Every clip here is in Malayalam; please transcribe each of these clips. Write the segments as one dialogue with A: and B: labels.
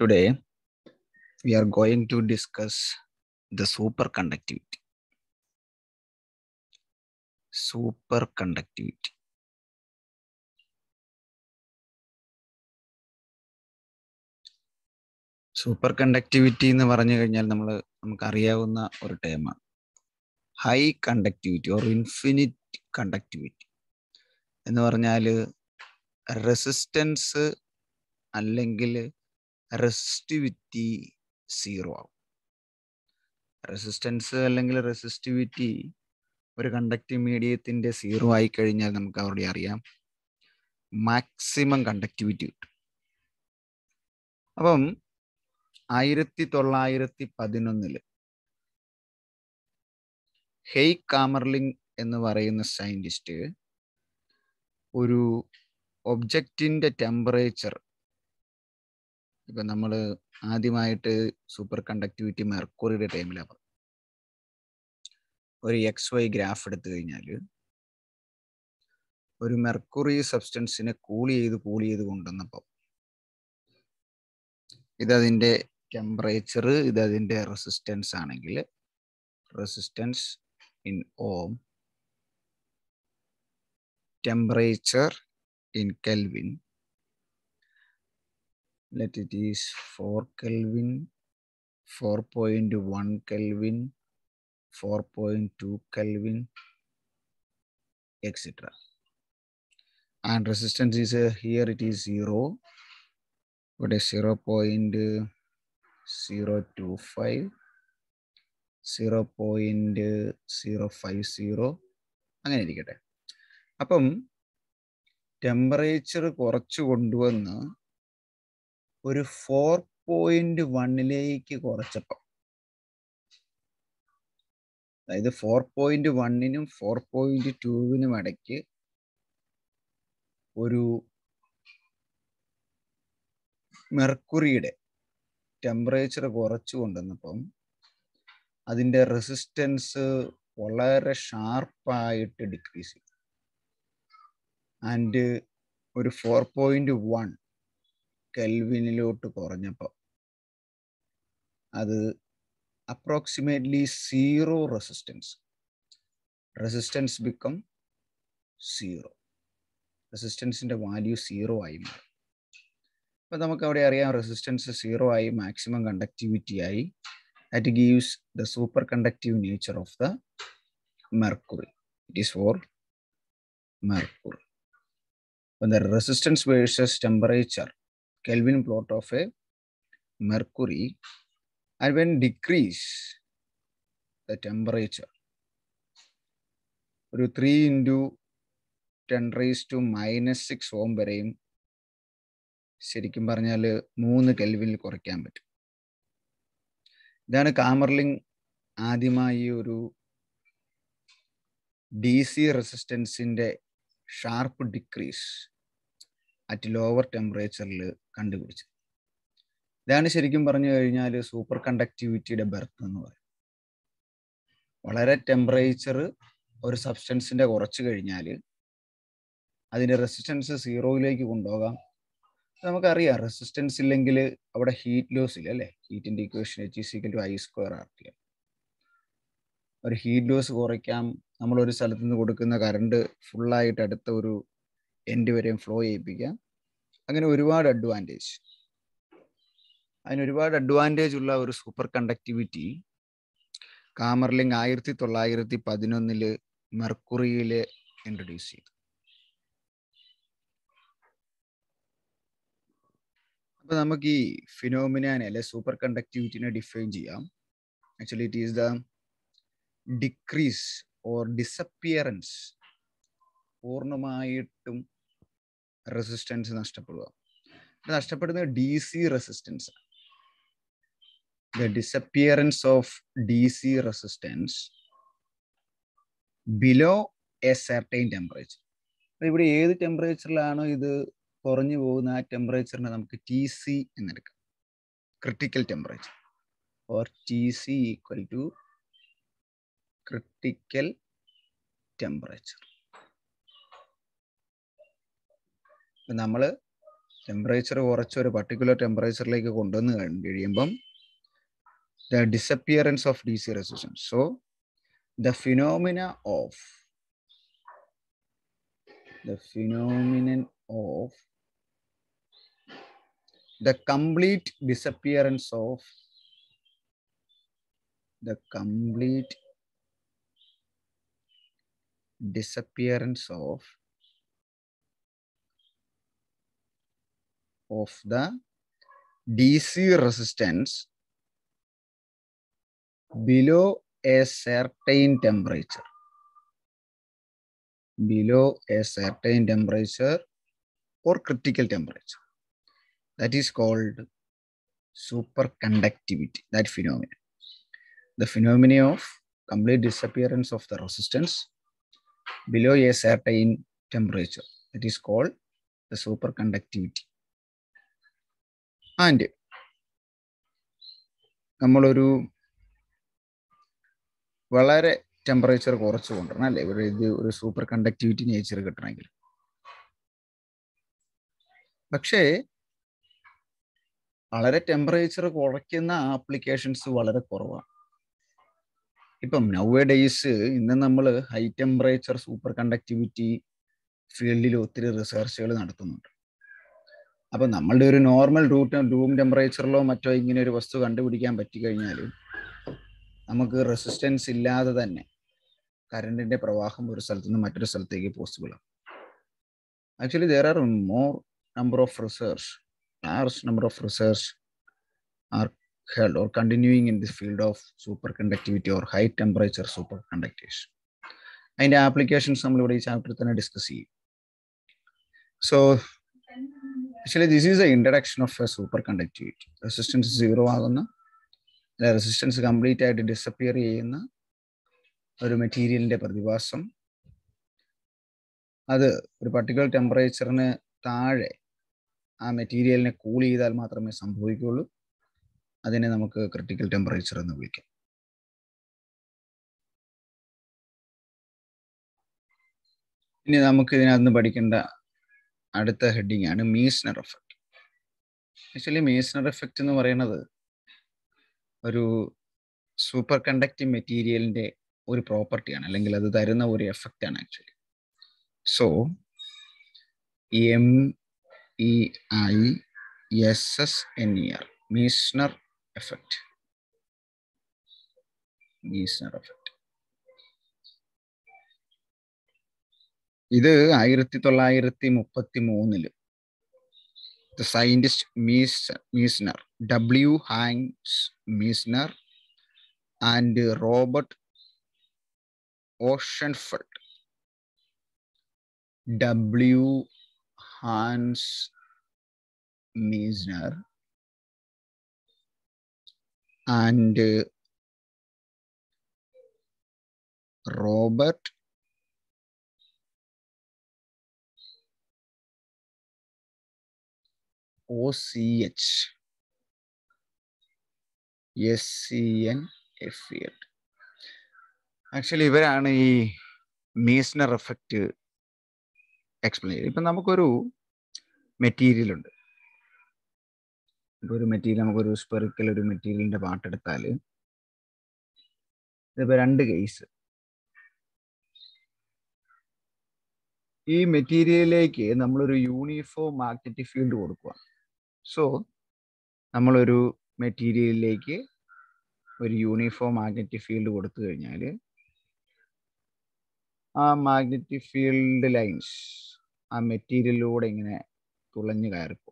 A: Today, we are going to discuss the superconductivity. Superconductivity. Super conductivity എന്ന് പറഞ്ഞു കഴിഞ്ഞാൽ നമ്മൾ നമുക്കറിയാവുന്ന ഒരു ടേമാണ് high conductivity or infinite conductivity എന്ന് പറഞ്ഞാൽ റെസിസ്റ്റൻസ് അല്ലെങ്കിൽ റെസിസ്റ്റിവിറ്റി സീറോ ആവും. റെസിസ്റ്റൻസ് അല്ലെങ്കിൽ റെസിസ്റ്റിവിറ്റി ഒരു കണ്ടക്റ്റീവ് മീഡിയത്തിന്റെ സീറോ ആയി കഴിഞ്ഞാൽ നമുക്ക് അവരുടെ അറിയാം. മാക്സിമം കണ്ടക്ടിവിറ്റി കിട്ടും. അപ്പം ആയിരത്തി തൊള്ളായിരത്തി പതിനൊന്നിൽ ഹെയ് കാമർലിംഗ് എന്ന് പറയുന്ന സയന്റിസ്റ്റ് ഒരു ഒബ്ജക്റ്റിന്റെ ടെമ്പറേച്ചർ ഇപ്പൊ നമ്മൾ ആദ്യമായിട്ട് സൂപ്പർ കണ്ടക്ടിവിറ്റി മെർക്കുറിയുടെ ടൈമിലാണ് ഒരു എക്സ് വൈ ഗ്രാഫ് എടുത്തു കഴിഞ്ഞാൽ ഒരു മെർക്കുറി സബ്സ്റ്റൻസിനെ കൂൾ ചെയ്ത് കൂൾ ചെയ്ത് കൊണ്ടുവന്നപ്പോൾ ഇതതിന്റെ ടെമ്പറേച്ചർ ഇതതിന്റെ റെസിസ്റ്റൻസ് ആണെങ്കിൽ resistance in ohm temperature in kelvin let it is 4 Kelvin, 4.1 Kelvin, 4.2 Kelvin, etc. And resistance is uh, here it is 0, but a 0 0.025, 0.050 അങ്ങനെ ഇരിക്കട്ടെ അപ്പം ടെമ്പറേച്ചർ കുറച്ച് കൊണ്ടുവന്ന് ഒരു ഫോർ പോയിന്റ് വണ്ണിലേക്ക് കുറച്ചപ്പോ. അതായത് ഫോർ പോയിന്റ് വണ്ണിനും ഫോർ പോയിന്റ് ടൂവിനും ഇടയ്ക്ക് ഒരു മെർക്കുറിയുടെ ടെമ്പറേച്ചർ കുറച്ചു കൊണ്ടുവന്നപ്പം അതിന്റെ റെസിസ്റ്റൻസ് വളരെ ഷാർപ്പായിട്ട് ഡിക്രീസ് ചെയ്തു. ആൻഡ് ഒരു ഫോർ പോയിന്റ് വൺ കെൽവിനിലോട്ട് കുറഞ്ഞപ്പോൾ അത് approximately zero resistance resistance become zero റെസിസ്റ്റൻസിന്റെ വാല്യൂ സീറോ ആയി മാറും. അപ്പം നമുക്ക് അവിടെ അറിയാം റെസിസ്റ്റൻസ് സീറോ ആയി മാക്സിമം കണ്ടക്ടിവിറ്റി ആയി. That gives the super conductive nature of the mercury it is for mercury അപ്പം the resistance versus temperature Kelvin plot of a mercury and when decrease the temperature. ഒരു three into ten raise to minus six ohm വരെയും ശരിക്കും പറഞ്ഞാൽ മൂന്ന് കെൽവിനിൽ കുറയ്ക്കാൻ പറ്റും. ഇതാണ് കാമർലിംഗ് ആദ്യമായി ഒരു ഡി സി റെസിസ്റ്റൻസിന്റെ ഷാർപ്പ് ഡിക്രീസ് അറ്റ് ലോവർ ടെമ്പറേച്ചറിൽ കണ്ടുപിടിച്ചത്. ഇതാണ് ശരിക്കും പറഞ്ഞു കഴിഞ്ഞാൽ സൂപ്പർ കണ്ടക്ടിവിറ്റിയുടെ ബർത്ത് എന്ന് പറയും വളരെ ടെമ്പറേച്ചർ ഒരു സബ്സ്റ്റൻസിന്റെ കുറച്ച് കഴിഞ്ഞാൽ അതിന്റെ റെസിസ്റ്റൻസ് സീറോയിലേക്ക് കൊണ്ടുപോകാം. നമുക്കറിയാം റെസിസ്റ്റൻസ് ഇല്ലെങ്കിൽ അവിടെ ഹീറ്റ് ലോസ് ഇല്ല അല്ലേ? ഹീറ്റിന്റെ equation H equal to I square R T ഒരു ഹീറ്റ് ലോസ് കുറയ്ക്കാം. നമ്മൾ ഒരു സ്ഥലത്ത് നിന്ന് കൊടുക്കുന്ന കറണ്ട് ഫുള്ളായിട്ട് അടുത്ത ഒരു എൻഡ് വരെയും ഫ്ലോ ചെയ്യിപ്പിക്കാം. അങ്ങനെ ഒരുപാട് അഡ്വാന്റേജ് അതിന് ഒരുപാട് അഡ്വാന്റേജ് ഉള്ള ഒരു സൂപ്പർ കണ്ടക്ടിവിറ്റി കാമർലിംഗ് ആയിരത്തി തൊള്ളായിരത്തി പതിനൊന്നിൽ മെർക്കുറിയിൽ ഇൻട്രൊഡ്യൂസ് ചെയ്തു. അപ്പൊ നമുക്ക് ഈ ഫിനോമിനാനെ അല്ലെ സൂപ്പർ കണ്ടക്ടിവിറ്റിനെ ഡിഫൈൻ ചെയ്യാം. Actually it is the decrease or disappearance പൂർണമായിട്ടും resistance നഷ്ടപ്പെടുക. നഷ്ടപ്പെടുന്നത് D C resistance the disappearance of D C resistance below a certain temperature ഇവിടെ ഏത് ടെമ്പറേച്ചറിലാണോ ഇത് കുറഞ്ഞു പോകുന്ന ആ ടെമ്പറേച്ചറിനെ നമുക്ക് ടി സി എന്നെടുക്കാം. Critical temperature or T C equal to critical temperature നമ്മൾ ടെമ്പറേച്ചർ കുറച്ച് ഒരു പർട്ടിക്കുലർ ടെമ്പറേച്ചറിലേക്ക് കൊണ്ടുവന്ന് കഴിയുമ്പം the disappearance of D C resistance so the phenomena of the phenomenon of the complete disappearance of the complete disappearance of of the DC resistance below a certain temperature below a certain temperature or critical temperature that is called superconductivity, that phenomenon. The phenomenon of complete disappearance of the resistance below a certain temperature. That is called the superconductivity. And നമ്മളൊരു വളരെ ടെമ്പറേച്ചർ കുറച്ച് കൊണ്ടുവരണം അല്ലേ? ഇവിടെ ഇത് ഒരു സൂപ്പർ കണ്ടക്ടിവിറ്റി നേച്ചർ കിട്ടണമെങ്കിൽ. പക്ഷേ വളരെ ടെമ്പറേച്ചർ കുറയ്ക്കുന്ന ആപ്ലിക്കേഷൻസ് വളരെ കുറവാണ്. ഇപ്പം നൗ ഡേയ്സ് ഇന്ന് നമ്മൾ ഹൈ ടെമ്പറേച്ചർ സൂപ്പർ കണ്ടക്ടിവിറ്റി ഫീൽഡിൽ ഒത്തിരി റിസർച്ചുകൾ നടത്തുന്നുണ്ട്. അപ്പം നമ്മളുടെ ഒരു നോർമൽ റൂട്ട് റൂം ടെമ്പറേച്ചറിലോ മറ്റോ ഇങ്ങനെ ഒരു വസ്തു കണ്ടുപിടിക്കാൻ പറ്റിക്കഴിഞ്ഞാൽ നമുക്ക് റെസിസ്റ്റൻസ് ഇല്ലാതെ തന്നെ കറണ്ടിന്റെ പ്രവാഹം ഒരു സ്ഥലത്തു നിന്ന് മറ്റൊരു സ്ഥലത്തേക്ക് പോസിബിൾ ആണ് actually there are more number of research large number of research are held or continuing in continuing field of super conductivity or high temperature super superconductation. അതിന്റെ ആപ്ലിക്കേഷൻസ് നമ്മളിവിടെ ഈ ചാപ്റ്ററിൽ തന്നെ ഡിസ്കസ് ചെയ്യും so actually this is a introduction of a super conductivity resistance zero ആകുന്ന റെസിസ്റ്റൻസ് കംപ്ലീറ്റ് ആയിട്ട് ഡിസപ്പിയർ ചെയ്യുന്ന ഒരു മെറ്റീരിയലിന്റെ പ്രതിഭാസം. അത് ഒരു പർട്ടിക്കുലർ ടെമ്പറേച്ചറിന് താഴെ ആ മെറ്റീരിയലിനെ കൂൾ ചെയ്താൽ മാത്രമേ സംഭവിക്കുകയുള്ളൂ. അതിനെ നമുക്ക് ക്രിട്ടിക്കൽ ടെമ്പറേച്ചർ എന്ന് വിളിക്കാം. ഇനി നമുക്ക് ഇതിനകത്ത് പഠിക്കേണ്ട അടുത്ത ഹെഡിങ് ആണ് Meissner effect actually Meissner effect എന്ന് പറയുന്നത് ഒരു സൂപ്പർ കണ്ടക്റ്റീവ് മെറ്റീരിയലിന്റെ ഒരു പ്രോപ്പർട്ടിയാണ് അല്ലെങ്കിൽ അത് തരുന്ന ഒരു എഫക്റ്റ് ആണ് actually so M E I S S N E R Meissner effect Meissner effect ഇത് ആയിരത്തി തൊള്ളായിരത്തി മുപ്പത്തി മൂന്നിൽ scientist മീസ് Meissner W Hans Meissner and Robert Ochsenfeld. W Hans Meisner and uh, Robert OCH SCN field. Actually ഇവരാണ് ഈ മീസ്നർ എഫക്റ്റ് എക്സ്പ്ലെയിൻ ചെയ്ത് ഇപ്പം നമുക്കൊരു മെറ്റീരിയൽ ഉണ്ട്. ഇപ്പോൾ ഒരു മെറ്റീരിയൽ നമുക്കൊരു സ്പെറിക്കൽ ഒരു മെറ്റീരിയലിന്റെ പാട്ടെടുത്താൽ ഇതിപ്പോൾ രണ്ട് കേസ് ഈ മെറ്റീരിയലിലേക്ക് നമ്മളൊരു യൂണിഫോം മാഗ്നറ്റിക് ഫീൽഡ് കൊടുക്കുക സോ നമ്മളൊരു മെറ്റീരിയലിലേക്ക് ഒരു യൂണിഫോം മാഗ്നറ്റിക് ഫീൽഡ് കൊടുത്തു കഴിഞ്ഞാൽ ആ മാഗ്നറ്റിക് ഫീൽഡ് ലൈൻസ് ആ മെറ്റീരിയലിലൂടെ ഇങ്ങനെ തുളഞ്ഞു കയറിപ്പോ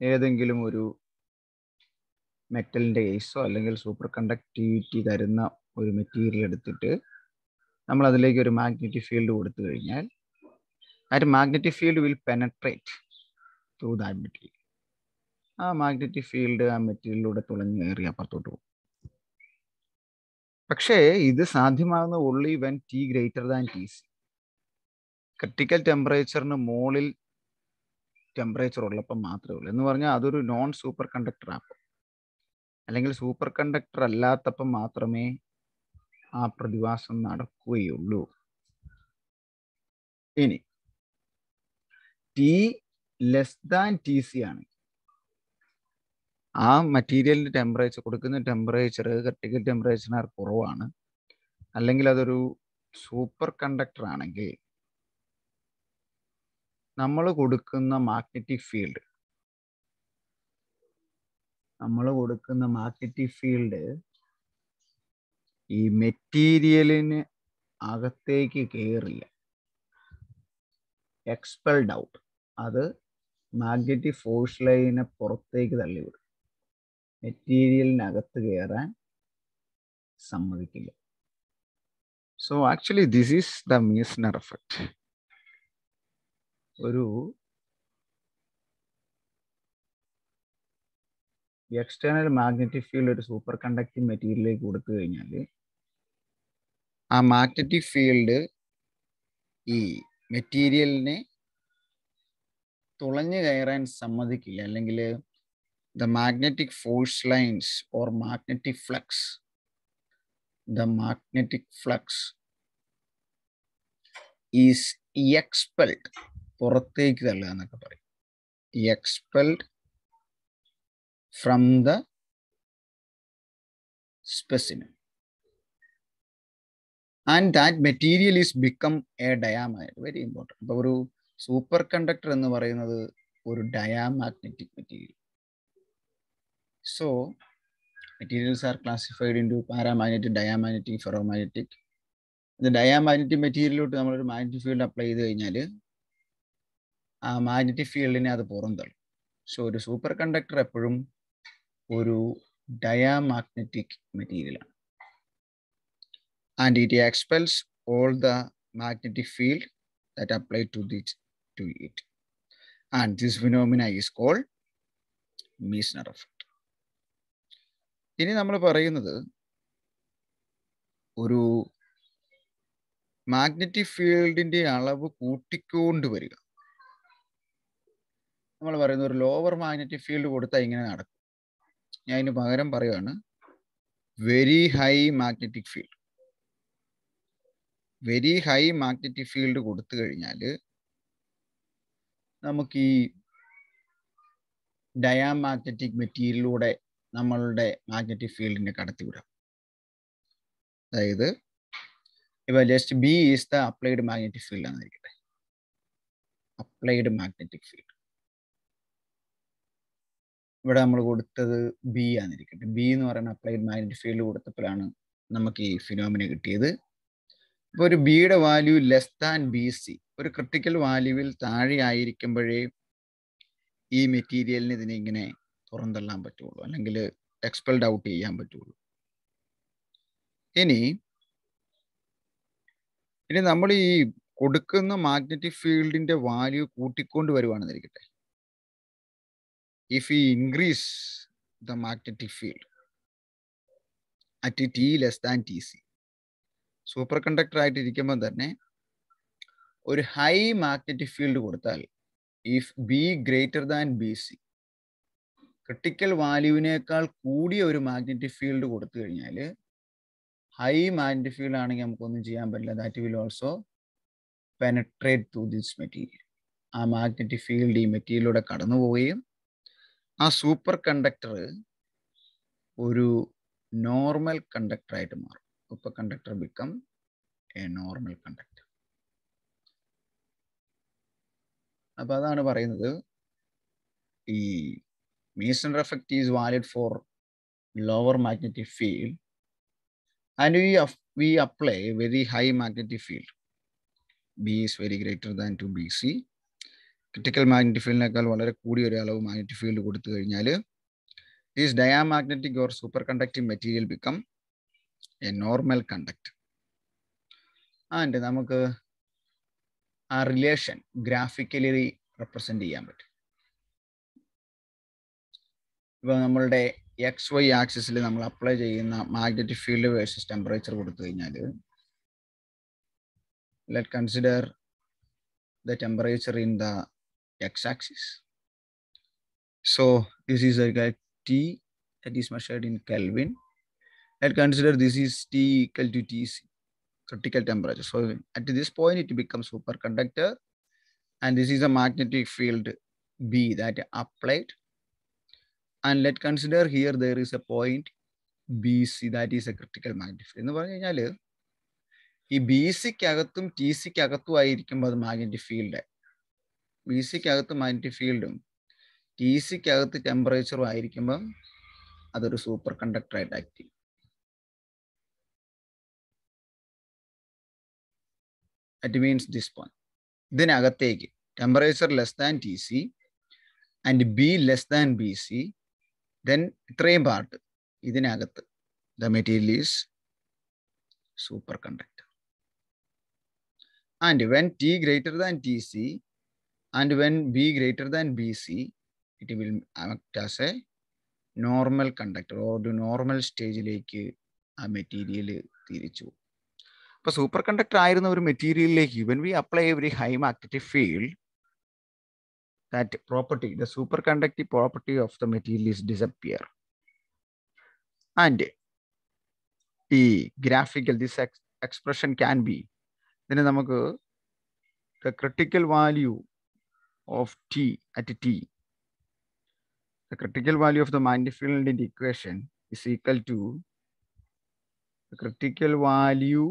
A: ഏതെങ്കിലും ഒരു മെറ്റലിന്റെ കേസോ അല്ലെങ്കിൽ സൂപ്പർ കണ്ടക്ടിവിറ്റി തരുന്ന ഒരു മെറ്റീരിയൽ എടുത്തിട്ട് നമ്മൾ അതിലേക്ക് ഒരു മാഗ്നറ്റിക് ഫീൽഡ് കൊടുത്തു കഴിഞ്ഞാൽ that magnetic field will penetrate through that material ആ മാഗ്നറ്റിക് ഫീൽഡ് ആ മെറ്റീരിയലിലൂടെ തുളഞ്ഞു കയറി അപ്പുറത്തോട്ട് പോകും. പക്ഷേ ഇത് സാധ്യമാകുന്ന ഉള്ളി when T greater than T C critical ടെമ്പറേച്ചറിന് മുകളിൽ ടെമ്പറേച്ചർ ഉള്ളപ്പം മാത്രമേ ഉള്ളൂ. എന്ന് പറഞ്ഞാൽ അതൊരു നോൺ സൂപ്പർ കണ്ടക്ടർ ആപ്പം. അല്ലെങ്കിൽ സൂപ്പർ കണ്ടക്ടർ അല്ലാത്തപ്പം മാത്രമേ ആ പ്രതിഭാസം നടക്കുകയുള്ളൂ. ഇനി T less than T C ആണ്. ആ മെറ്റീരിയലിന്റെ ടെമ്പറേച്ചർ കൊടുക്കുന്ന ടെമ്പറേച്ചർ ക്രിട്ടിക്കൽ ടെമ്പറേച്ചറിന് കുറവാണ്. അല്ലെങ്കിൽ അതൊരു സൂപ്പർ കണ്ടക്ടർ ആണെങ്കിൽ നമ്മൾ കൊടുക്കുന്ന മാഗ്നറ്റിക് ഫീൽഡ് നമ്മൾ കൊടുക്കുന്ന മാഗ്നറ്റിക് ഫീൽഡ് ഈ മെറ്റീരിയലിന് അകത്തേക്ക് കയറില്ല എക്സ്പെൽഡ് ഔട്ട് അത് മാഗ്നറ്റിക് ഫോഴ്സ് ലൈനെ പുറത്തേക്ക് തള്ളിവിടും. മെറ്റീരിയലിനകത്ത് കയറാൻ സമ്മതിക്കില്ല. So actually this is the Meissner effect ഒരു എക്സ്റ്റേണൽ മാഗ്നറ്റിക് ഫീൽഡ് ഒരു സൂപ്പർ കണ്ടക്റ്റിംഗ് മെറ്റീരിയലിലേക്ക് കൊടുത്തു കഴിഞ്ഞാൽ ആ മാഗ്നറ്റിക് ഫീൽഡ് ഈ മെറ്റീരിയലിനെ തുളഞ്ഞു കയറാൻ സമ്മതിക്കില്ല. അല്ലെങ്കിൽ the magnetic force lines or magnetic flux the magnetic flux is expelled പുറത്തേക്ക് തള്ളുക എന്നൊക്കെ പറയും. Expelled from the specimen and that material is become a ഡയാമായിട്ട് very important അപ്പോൾ ഒരു സൂപ്പർ കണ്ടക്ടർ എന്ന് പറയുന്നത് ഒരു diamagnetic material. So materials are classified into paramagnetic diamagnetic ferromagnetic ഇത് ഡയാമാഗ്നറ്റിക് മെറ്റീരിയലിലോട്ട് നമ്മളൊരു മാഗ്നറ്റിക് ഫീൽഡ് അപ്ലൈ ചെയ്ത് കഴിഞ്ഞാൽ ആ മാഗ്നറ്റിക് ഫീൽഡിനെ അത് പുറന്തള്ളും സോ ഒരു സൂപ്പർ കണ്ടക്ടർ എപ്പോഴും ഒരു ഡയാമാഗ്നറ്റിക് മെറ്റീരിയലാണ്. And it expels all the magnetic field that apply to this to it. And this phenomena is called Meissner effect. ഇനി നമ്മൾ പറയുന്നത് ഒരു മാഗ്നറ്റിക് ഫീൽഡിന്റെ അളവ് കൂട്ടിക്കൊണ്ട് വരിക. നമ്മൾ പറയുന്ന ഒരു ലോവർ മാഗ്നറ്റിക് ഫീൽഡ് കൊടുത്താൽ ഇങ്ങനെ നടക്കും. ഞാൻ ഇതിന് പകരം പറയുകയാണ് very high magnetic field very high magnetic field കൊടുത്തു കഴിഞ്ഞാൽ നമുക്ക് ഈ ഡയാമാഗ്നറ്റിക് മെറ്റീരിയലിലൂടെ നമ്മളുടെ മാഗ്നറ്റിക് ഫീൽഡിനെ കടത്തിവിടാം. അതായത് ഇവ just B is the applied magnetic field ആണെന്നിരിക്കട്ടെ. അപ്ലൈഡ് മാഗ്നറ്റിക് ഫീൽഡ് ഇവിടെ നമ്മൾ കൊടുത്തത് ബി ആണെന്നിരിക്കട്ടെ. ബി എന്ന് പറയുന്ന അപ്ലൈഡ് മാഗ്നറ്റിക് ഫീൽഡ് കൊടുത്തപ്പോഴാണ് നമുക്ക് ഈ ഫിനോമിന കിട്ടിയത്. ഇപ്പോൾ ഒരു ബിയുടെ value less than B C ഒരു ക്രിട്ടിക്കൽ വാല്യൂവിൽ താഴെ ആയിരിക്കുമ്പോഴേ ഈ മെറ്റീരിയലിന് ഇതിനെ ഇങ്ങനെ പുറന്തള്ളാൻ പറ്റുള്ളൂ അല്ലെങ്കിൽ എക്സ്പെൽഡ് ഔട്ട് ചെയ്യാൻ പറ്റുള്ളൂ. ഇനി ഇനി നമ്മൾ ഈ കൊടുക്കുന്ന മാഗ്നറ്റിക് ഫീൽഡിന്റെ വാല്യൂ കൂട്ടിക്കൊണ്ട് വരുവാണെന്നിരിക്കട്ടെ ഇഫ് ഈ increase the magnetic field at T less than T C super conductor ആയിട്ട് ഇരിക്കുമ്പോൾ തന്നെ ഒരു ഹൈ മാഗ്നറ്റിക് ഫീൽഡ് കൊടുത്താൽ if B greater than B C critical വാല്യൂവിനേക്കാൾ കൂടിയ ഒരു മാഗ്നറ്റിക് ഫീൽഡ് കൊടുത്തു കഴിഞ്ഞാൽ ഹൈ മാഗ്നറ്റിക് ഫീൽഡ് ആണെങ്കിൽ നമുക്കൊന്നും ചെയ്യാൻ പറ്റില്ല. That will also penetrate to this material ആ മാഗ്നറ്റിക് ഫീൽഡ് ഈ മെറ്റീരിയലൂടെ കടന്നു പോവുകയും ആ സൂപ്പർ കണ്ടക്ടർ ഒരു നോർമൽ കണ്ടക്ടർ ആയിട്ട് മാറും super conductor become a normal conductor അപ്പൊ അതാണ് പറയുന്നത് ഈ Meissner effect is valid for lower magnetic field and we we apply very high magnetic field B is very greater than to B C critical magnetic ഫീൽഡിനേക്കാൾ വളരെ കൂടിയ ഒരു അളവ് മാഗ്നറ്റിക് ഫീൽഡ് കൊടുത്തു കഴിഞ്ഞാൽ these diamagnetic or super conducting material become a normal conduct and നമുക്ക് ആ റിലേഷൻ ഗ്രാഫിക്കലി റെപ്രസെന്റ് ചെയ്യാൻ പറ്റും ഇപ്പൊ നമ്മളുടെ എക്സ് വൈ ആക്സിസിൽ നമ്മൾ അപ്ലൈ ചെയ്യുന്ന മാഗ്നറ്റിക് ഫീൽഡ് വേഴ്സസ് ടെമ്പറേച്ചർ കൊടുത്തു കഴിഞ്ഞാൽ let consider the temperature in the x-axis. So this is like T that is measured in Kelvin. Let's consider this is T equal to TC, critical temperature. So at this point, it becomes superconductor. and this is a magnetic field B that applied. And let consider here there is a point BC that is a critical magnetic field. എന്ന് പറഞ്ഞു കഴിഞ്ഞാൽ ഈ ബി സിക്കകത്തും ടി സിക്കകത്തും ആയിരിക്കുമ്പോൾ അത് മാഗ്നറ്റിക് ഫീൽഡ് ബി സിക്കകത്ത് മാഗ്നറ്റിക് ഫീൽഡും ടി സിക്കകത്ത് ടെമ്പറേച്ചറും superconductor ചെയ്യും അറ്റ് മീൻസ് ദിസ് പോയിന്റ് ഇതിനകത്തേക്ക് temperature less than T C and B less than B C then ഇത്രയും പാർട്ട് ഇതിനകത്ത് the material is super conductor and when T greater than T C and when B greater than B C it will act as a normal conductor or ഒരു നോർമൽ സ്റ്റേജിലേക്ക് ആ മെറ്റീരിയൽ തിരിച്ചു ഇപ്പോൾ സൂപ്പർ കണ്ടക്ടർ ആയിരുന്ന ഒരു മെറ്റീരിയലിലേക്ക് when we apply every high magnetic field that property the superconductive property of the material is disappear and ഈ graphical this expression can be ഇതിന് നമുക്ക് the critical value of T at T the critical value of the magnetic field in the equation is equal to the critical value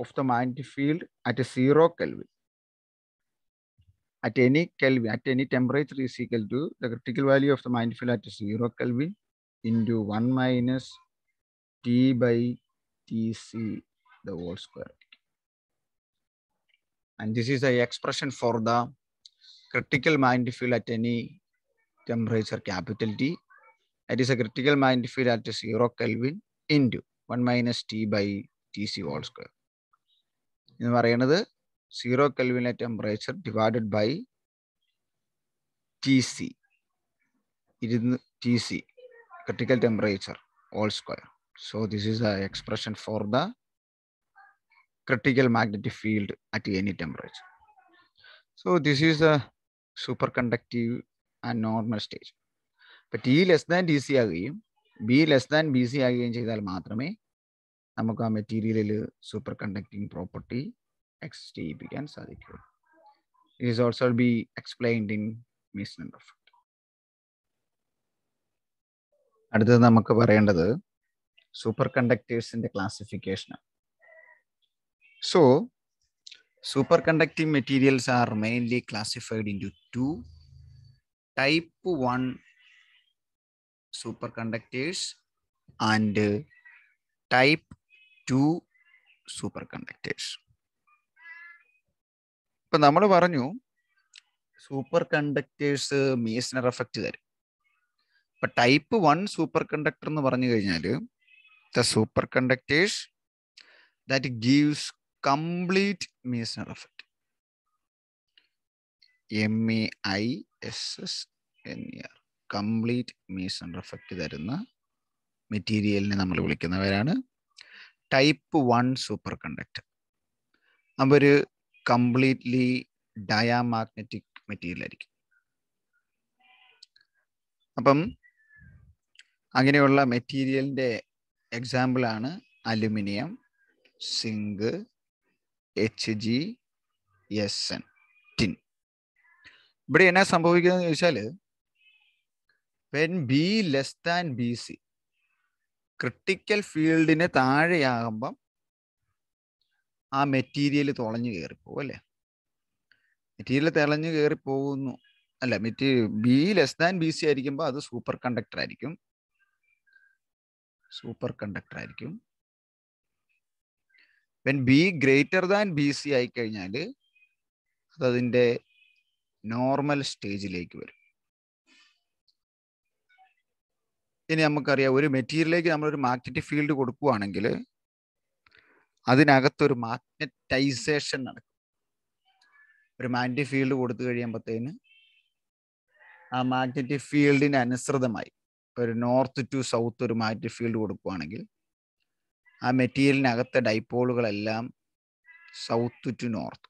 A: of the magnetic field at a zero Kelvin. At any Kelvin, at any temperature is equal to the critical value of the magnetic field at zero Kelvin into 1 minus T by Tc the whole square. And this is the expression for the critical magnetic field at any temperature capital T. That is a critical magnetic field at zero Kelvin into 1 minus T by Tc whole square. എന്ന് പറയുന്നത് zero കെൽവിലെ temperature divided by T C ഇരുന്ന് T C critical temperature whole square so this is the expression for the critical magnetic field at any temperature. So this is a superconductive and normal stage. ഇപ്പൊ T less than T C ആകുകയും B less than B C ആകുകയും ചെയ്താൽ മാത്രമേ നമുക്ക് ആ മെറ്റീരിയലിൽ സൂപ്പർ കണ്ടക്ടിങ് പ്രോപ്പർട്ടി എക്സ് ചെയ്യിപ്പിക്കാൻ സാധിക്കും it is also be explained in Meissner അടുത്തത് നമുക്ക് പറയേണ്ടത് സൂപ്പർ കണ്ടക്ടേഴ്സിന്റെ ക്ലാസിഫിക്കേഷനാണ് So, superconducting materials are mainly classified into two. Type 1 superconductors and uh, type 2 superconductors. ഇപ്പൊ നമ്മൾ പറഞ്ഞു സൂപ്പർ കണ്ടക്ടേഴ്സ് മീസ്നർ എഫക്റ്റ് തരും. ഇപ്പൊ ടൈപ്പ് വൺ സൂപ്പർ കണ്ടക്ടർ എന്ന് പറഞ്ഞു കഴിഞ്ഞാൽ the super conductors that gives complete Meissner effect M A I S S N complete Meissner effect തരുന്ന മെറ്റീരിയലിനെ നമ്മൾ വിളിക്കുന്നവരാണ്. ടൈപ്പ് വൺ സൂപ്പർ കണ്ടക്ടർ അവർ കംപ്ലീറ്റ്ലി ഡയാമാഗ്നറ്റിക് മെറ്റീരിയൽ ആയിരിക്കും. അപ്പം അങ്ങനെയുള്ള മെറ്റീരിയലിന്റെ എക്സാമ്പിളാണ് aluminium zinc H G S N tin. ഇവിടെ എന്നാ സംഭവിക്കുന്നത് ചോദിച്ചാൽ when B less than B C critical ഫീൽഡിന് താഴെയാകുമ്പം ആ മെറ്റീരിയൽ തുളഞ്ഞു കയറിപ്പോകും അല്ലേ? മെറ്റീരിയൽ തിളഞ്ഞു കയറി പോകുന്നു അല്ല material B less than B C ആയിരിക്കുമ്പോൾ അത് സൂപ്പർ കണ്ടക്ടർ ആയിരിക്കും. സൂപ്പർ കണ്ടക്ടർ ആയിരിക്കും. When B greater than B C ആയി കഴിഞ്ഞാൽ അത് അതിന്റെ നോർമൽ സ്റ്റേജിലേക്ക് വരും. ഇനി നമുക്കറിയാം ഒരു മെറ്റീരിയലിലേക്ക് നമ്മളൊരു മാഗ്നറ്റിക് ഫീൽഡ് കൊടുക്കുകയാണെങ്കിൽ അതിനകത്തൊരു മാഗ്നറ്റൈസേഷൻ നടക്കും. ഒരു മാഗ്നറ്റിക് ഫീൽഡ് കൊടുത്തു കഴിയുമ്പോഴത്തേന് ആ മാഗ്നറ്റിക് ഫീൽഡിന് അനുസൃതമായി ഒരു നോർത്ത് ടു സൗത്ത് ഒരു മാഗ്നറ്റിക് ഫീൽഡ് കൊടുക്കുകയാണെങ്കിൽ ആ മെറ്റീരിയലിനകത്തെ ഡൈപ്പോളുകളെല്ലാം സൗത്ത് ടു നോർത്ത്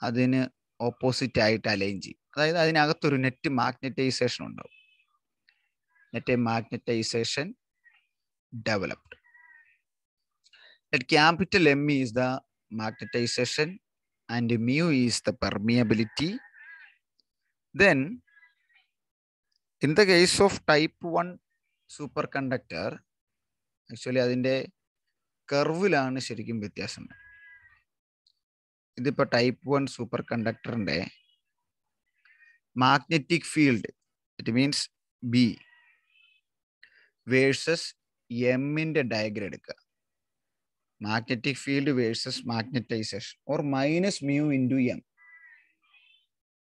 A: അതിന് ഓപ്പോസിറ്റ് ആയിട്ട് അലൈൻ ചെയ്യും. അതായത് അതിനകത്തൊരു നെറ്റ് മാഗ്നറ്റൈസേഷൻ ഉണ്ടാവും. Net magnetization developed capital M is the magnetization and mu is the permeability. Then, in the case of type 1 superconductor, ആക്ച്വലി അതിന്റെ കർവിലാണ് ശരിക്കും വ്യത്യാസം. ഇതിപ്പോൾ type one super കണ്ടക്ടറിന്റെ magnetic field it means B versus എമ്മിന്റെ ഡയഗ്രം എടുക്കുക magnetic field versus magnetization or minus mu into M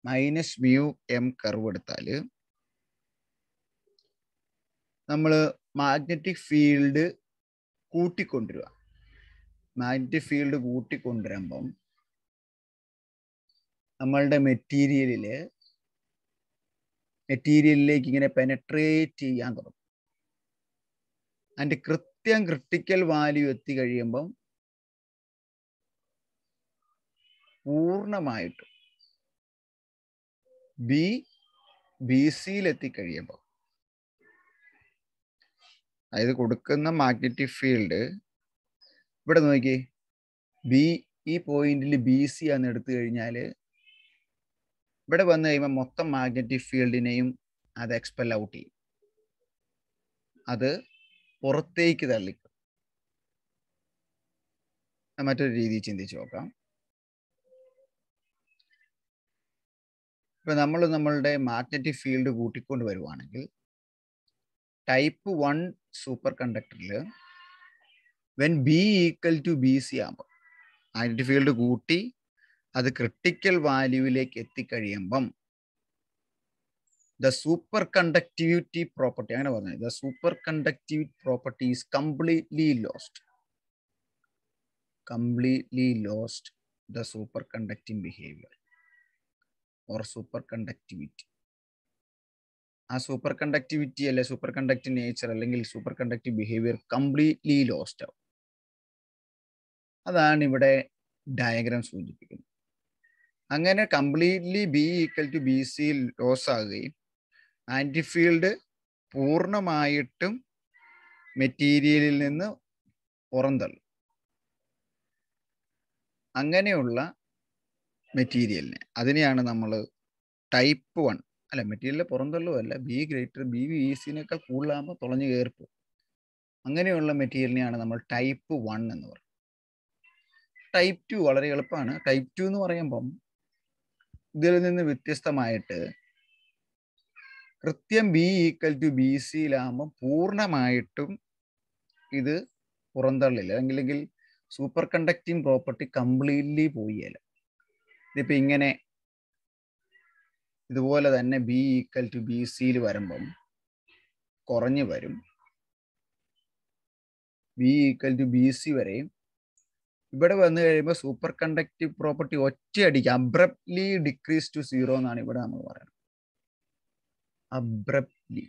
A: minus mu M curve എടുത്താൽ നമ്മൾ മാഗ്നറ്റിക് ഫീൽഡ് കൂട്ടിക്കൊണ്ടുവരിക. മാഗ്നറ്റിക് ഫീൽഡ് കൂട്ടിക്കൊണ്ടുവരുമ്പം നമ്മളുടെ മെറ്റീരിയലിൽ മെറ്റീരിയലിലേക്ക് ഇങ്ങനെ പെനട്രേറ്റ് ചെയ്യാൻ തുടങ്ങും. അതിന്റെ കൃത്യം ക്രിട്ടിക്കൽ വാല്യൂ എത്തി കഴിയുമ്പം പൂർണമായിട്ടും ബി ബി സിയിൽ എത്തിക്കഴിയുമ്പോൾ അതായത് കൊടുക്കുന്ന മാഗ്നറ്റിക് ഫീൽഡ് ഇവിടെ നോക്കി ബി ഈ പോയിന്റിൽ ബി സി ആണെന്ന് എടുത്തു കഴിഞ്ഞാൽ ഇവിടെ വന്നു കഴിയുമ്പോൾ മൊത്തം മാഗ്നറ്റിക് ഫീൽഡിനെയും അത് എക്സ്പെൽ ഔട്ട് ചെയ്യും. അത് പുറത്തേക്ക് തള്ളിക്കും മറ്റൊരു രീതി ചിന്തിച്ചു നോക്കാം. ഇപ്പൊ നമ്മൾ നമ്മളുടെ മാഗ്നറ്റിക് ഫീൽഡ് കൂട്ടിക്കൊണ്ട് വരുവാണെങ്കിൽ type one super കണ്ടക്ടറിൽ when B equal to B C ആകുമ്പോൾ മാഗ്നറ്റിക് ഫീൽഡ് കൂട്ടി അത് ക്രിട്ടിക്കൽ വാല്യൂവിലേക്ക് എത്തിക്കഴിയുമ്പം ദ സൂപ്പർ കണ്ടക്ടിവിറ്റി പ്രോപ്പർട്ടി അങ്ങനെ പറഞ്ഞത്. The super conductivity property is completely lost completely lost the super conducting behaviour or super conductivity ആ സൂപ്പർ കണ്ടക്ടിവിറ്റി അല്ലെ സൂപ്പർ കണ്ടക്റ്റീവ് നേച്ചർ അല്ലെങ്കിൽ super conductive behaviour completely lost ആവും. അതാണ് ഇവിടെ ഡയഗ്രാം സൂചിപ്പിക്കുന്നത്. അങ്ങനെ completely B equal to B C loss ആകുകയും ആന്റിഫീൽഡ് പൂർണമായിട്ടും മെറ്റീരിയലിൽ നിന്ന് പുറന്തള്ളും. അങ്ങനെയുള്ള മെറ്റീരിയലിനെ അതിനെയാണ് നമ്മൾ ടൈപ്പ് വൺ അല്ല മെറ്റീരിയലിൽ പുറന്തള്ളുമല്ല ബി ഗ്രേറ്റർ ബി വി സിനേക്കാൾ കൂടുതലാകുമ്പോൾ തുളഞ്ഞു കയറിപ്പോ അങ്ങനെയുള്ള മെറ്റീരിയലിനെയാണ് നമ്മൾ ടൈപ്പ് വൺ എന്ന് പറയുന്നത് ടൈപ്പ് ടു വളരെ എളുപ്പമാണ്. ടൈപ്പ് ടു എന്ന് പറയുമ്പം ഇതിൽ നിന്ന് വ്യത്യസ്തമായിട്ട് കൃത്യം ബി ഈക്വൽ ടു ബി സിയിലാകുമ്പോൾ പൂർണമായിട്ടും ഇത് പുറന്തള്ളില്ല. അല്ലെങ്കിൽ സൂപ്പർ കണ്ടക്റ്റിംഗ് പ്രോപ്പർട്ടി കംപ്ലീറ്റ്ലി പോയില്ല ഇതിപ്പോൾ ഇങ്ങനെ ഇതുപോലെ തന്നെ ബി ഈക്വൽ ടു ബി സിയിൽ വരുമ്പം കുറഞ്ഞു വരും. B equal to B C വരെയും ഇവിടെ വന്നു കഴിയുമ്പോൾ സൂപ്പർ കണ്ടക്റ്റീവ് പ്രോപ്പർട്ടി ഒറ്റയടിക്ക് അബ്രപ്റ്റ്ലി ഡിക്രീസ് ടു സീറോ എന്നാണ് ഇവിടെ നമ്മൾ പറയുന്നത്. Abruptly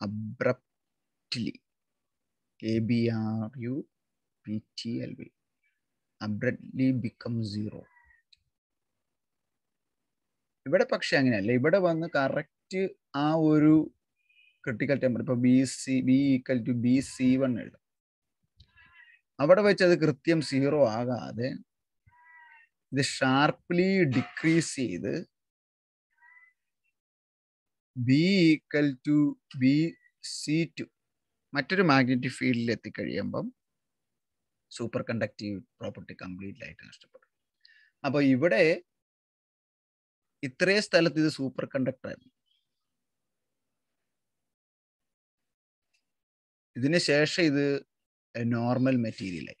A: abruptly. A B R U P T L V abruptly become zero ഇവിടെ പക്ഷെ അങ്ങനെയല്ല. ഇവിടെ വന്ന് കറക്റ്റ് ആ ഒരു ക്രിട്ടിക്കൽ ടെമ്പർ ഇപ്പൊ B C B equal to B C one എഴുതാം. അവിടെ വെച്ച് അത് കൃത്യം സീറോ ആകാതെ ഇത് ഷാർപ്പ്ലി ഡിക്രീസ് ചെയ്ത് B equal to B C two മറ്റൊരു മാഗ്നറ്റിക് ഫീൽഡിൽ എത്തിക്കഴിയുമ്പം സൂപ്പർ കണ്ടക്റ്റീവ് പ്രോപ്പർട്ടി കംപ്ലീറ്റ് ആയിട്ട് നഷ്ടപ്പെടും. അപ്പോൾ ഇവിടെ ഇത്രയും സ്ഥലത്ത് ഇത് സൂപ്പർ കണ്ടക്ടർ ആയിരുന്നു. ഇതിന് ശേഷം ഇത് നോർമൽ മെറ്റീരിയലായി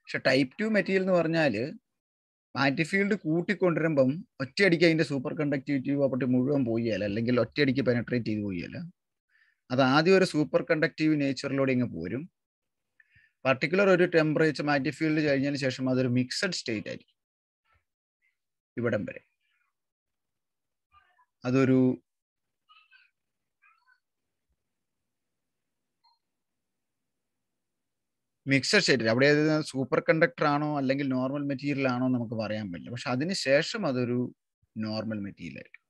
A: പക്ഷെ ടൈപ്പ് ടു മെറ്റീരിയൽ എന്ന് പറഞ്ഞാൽ മാഗ്നറ്റിക് ഫീൽഡ് കൂട്ടിക്കൊണ്ടുവരുമ്പം ഒറ്റയടിക്ക് അതിന്റെ സൂപ്പർ കണ്ടക്ടിവിറ്റി പ്രോപ്പർട്ടി മുഴുവൻ പോയല്ല അല്ലെങ്കിൽ ഒറ്റയടിക്ക് പെനട്രേറ്റ് ചെയ്ത് പോയല്ല അത് ആദ്യം ഒരു സൂപ്പർ കണ്ടക്റ്റീവ് നേച്ചറിലൂടെ ഇങ്ങ് പോരും. പർട്ടിക്കുലർ ഒരു ടെമ്പറേച്ചർ മാഗ്നറ്റിക് ഫീൽഡ് കഴിഞ്ഞതിന് ശേഷം അതൊരു മിക്സഡ് സ്റ്റേറ്റ് ആയിരിക്കും. ഇവിടം വരെ. അതൊരു മിക്സഡ് സ്റ്റേറ്റ് അവിടെ സൂപ്പർ കണ്ടക്ടർ ആണോ അല്ലെങ്കിൽ നോർമൽ മെറ്റീരിയൽ ആണോ നമുക്ക് പറയാൻ പറ്റില്ല. പക്ഷെ അതിന് ശേഷം അതൊരു നോർമൽ മെറ്റീരിയൽ ആയിരിക്കും.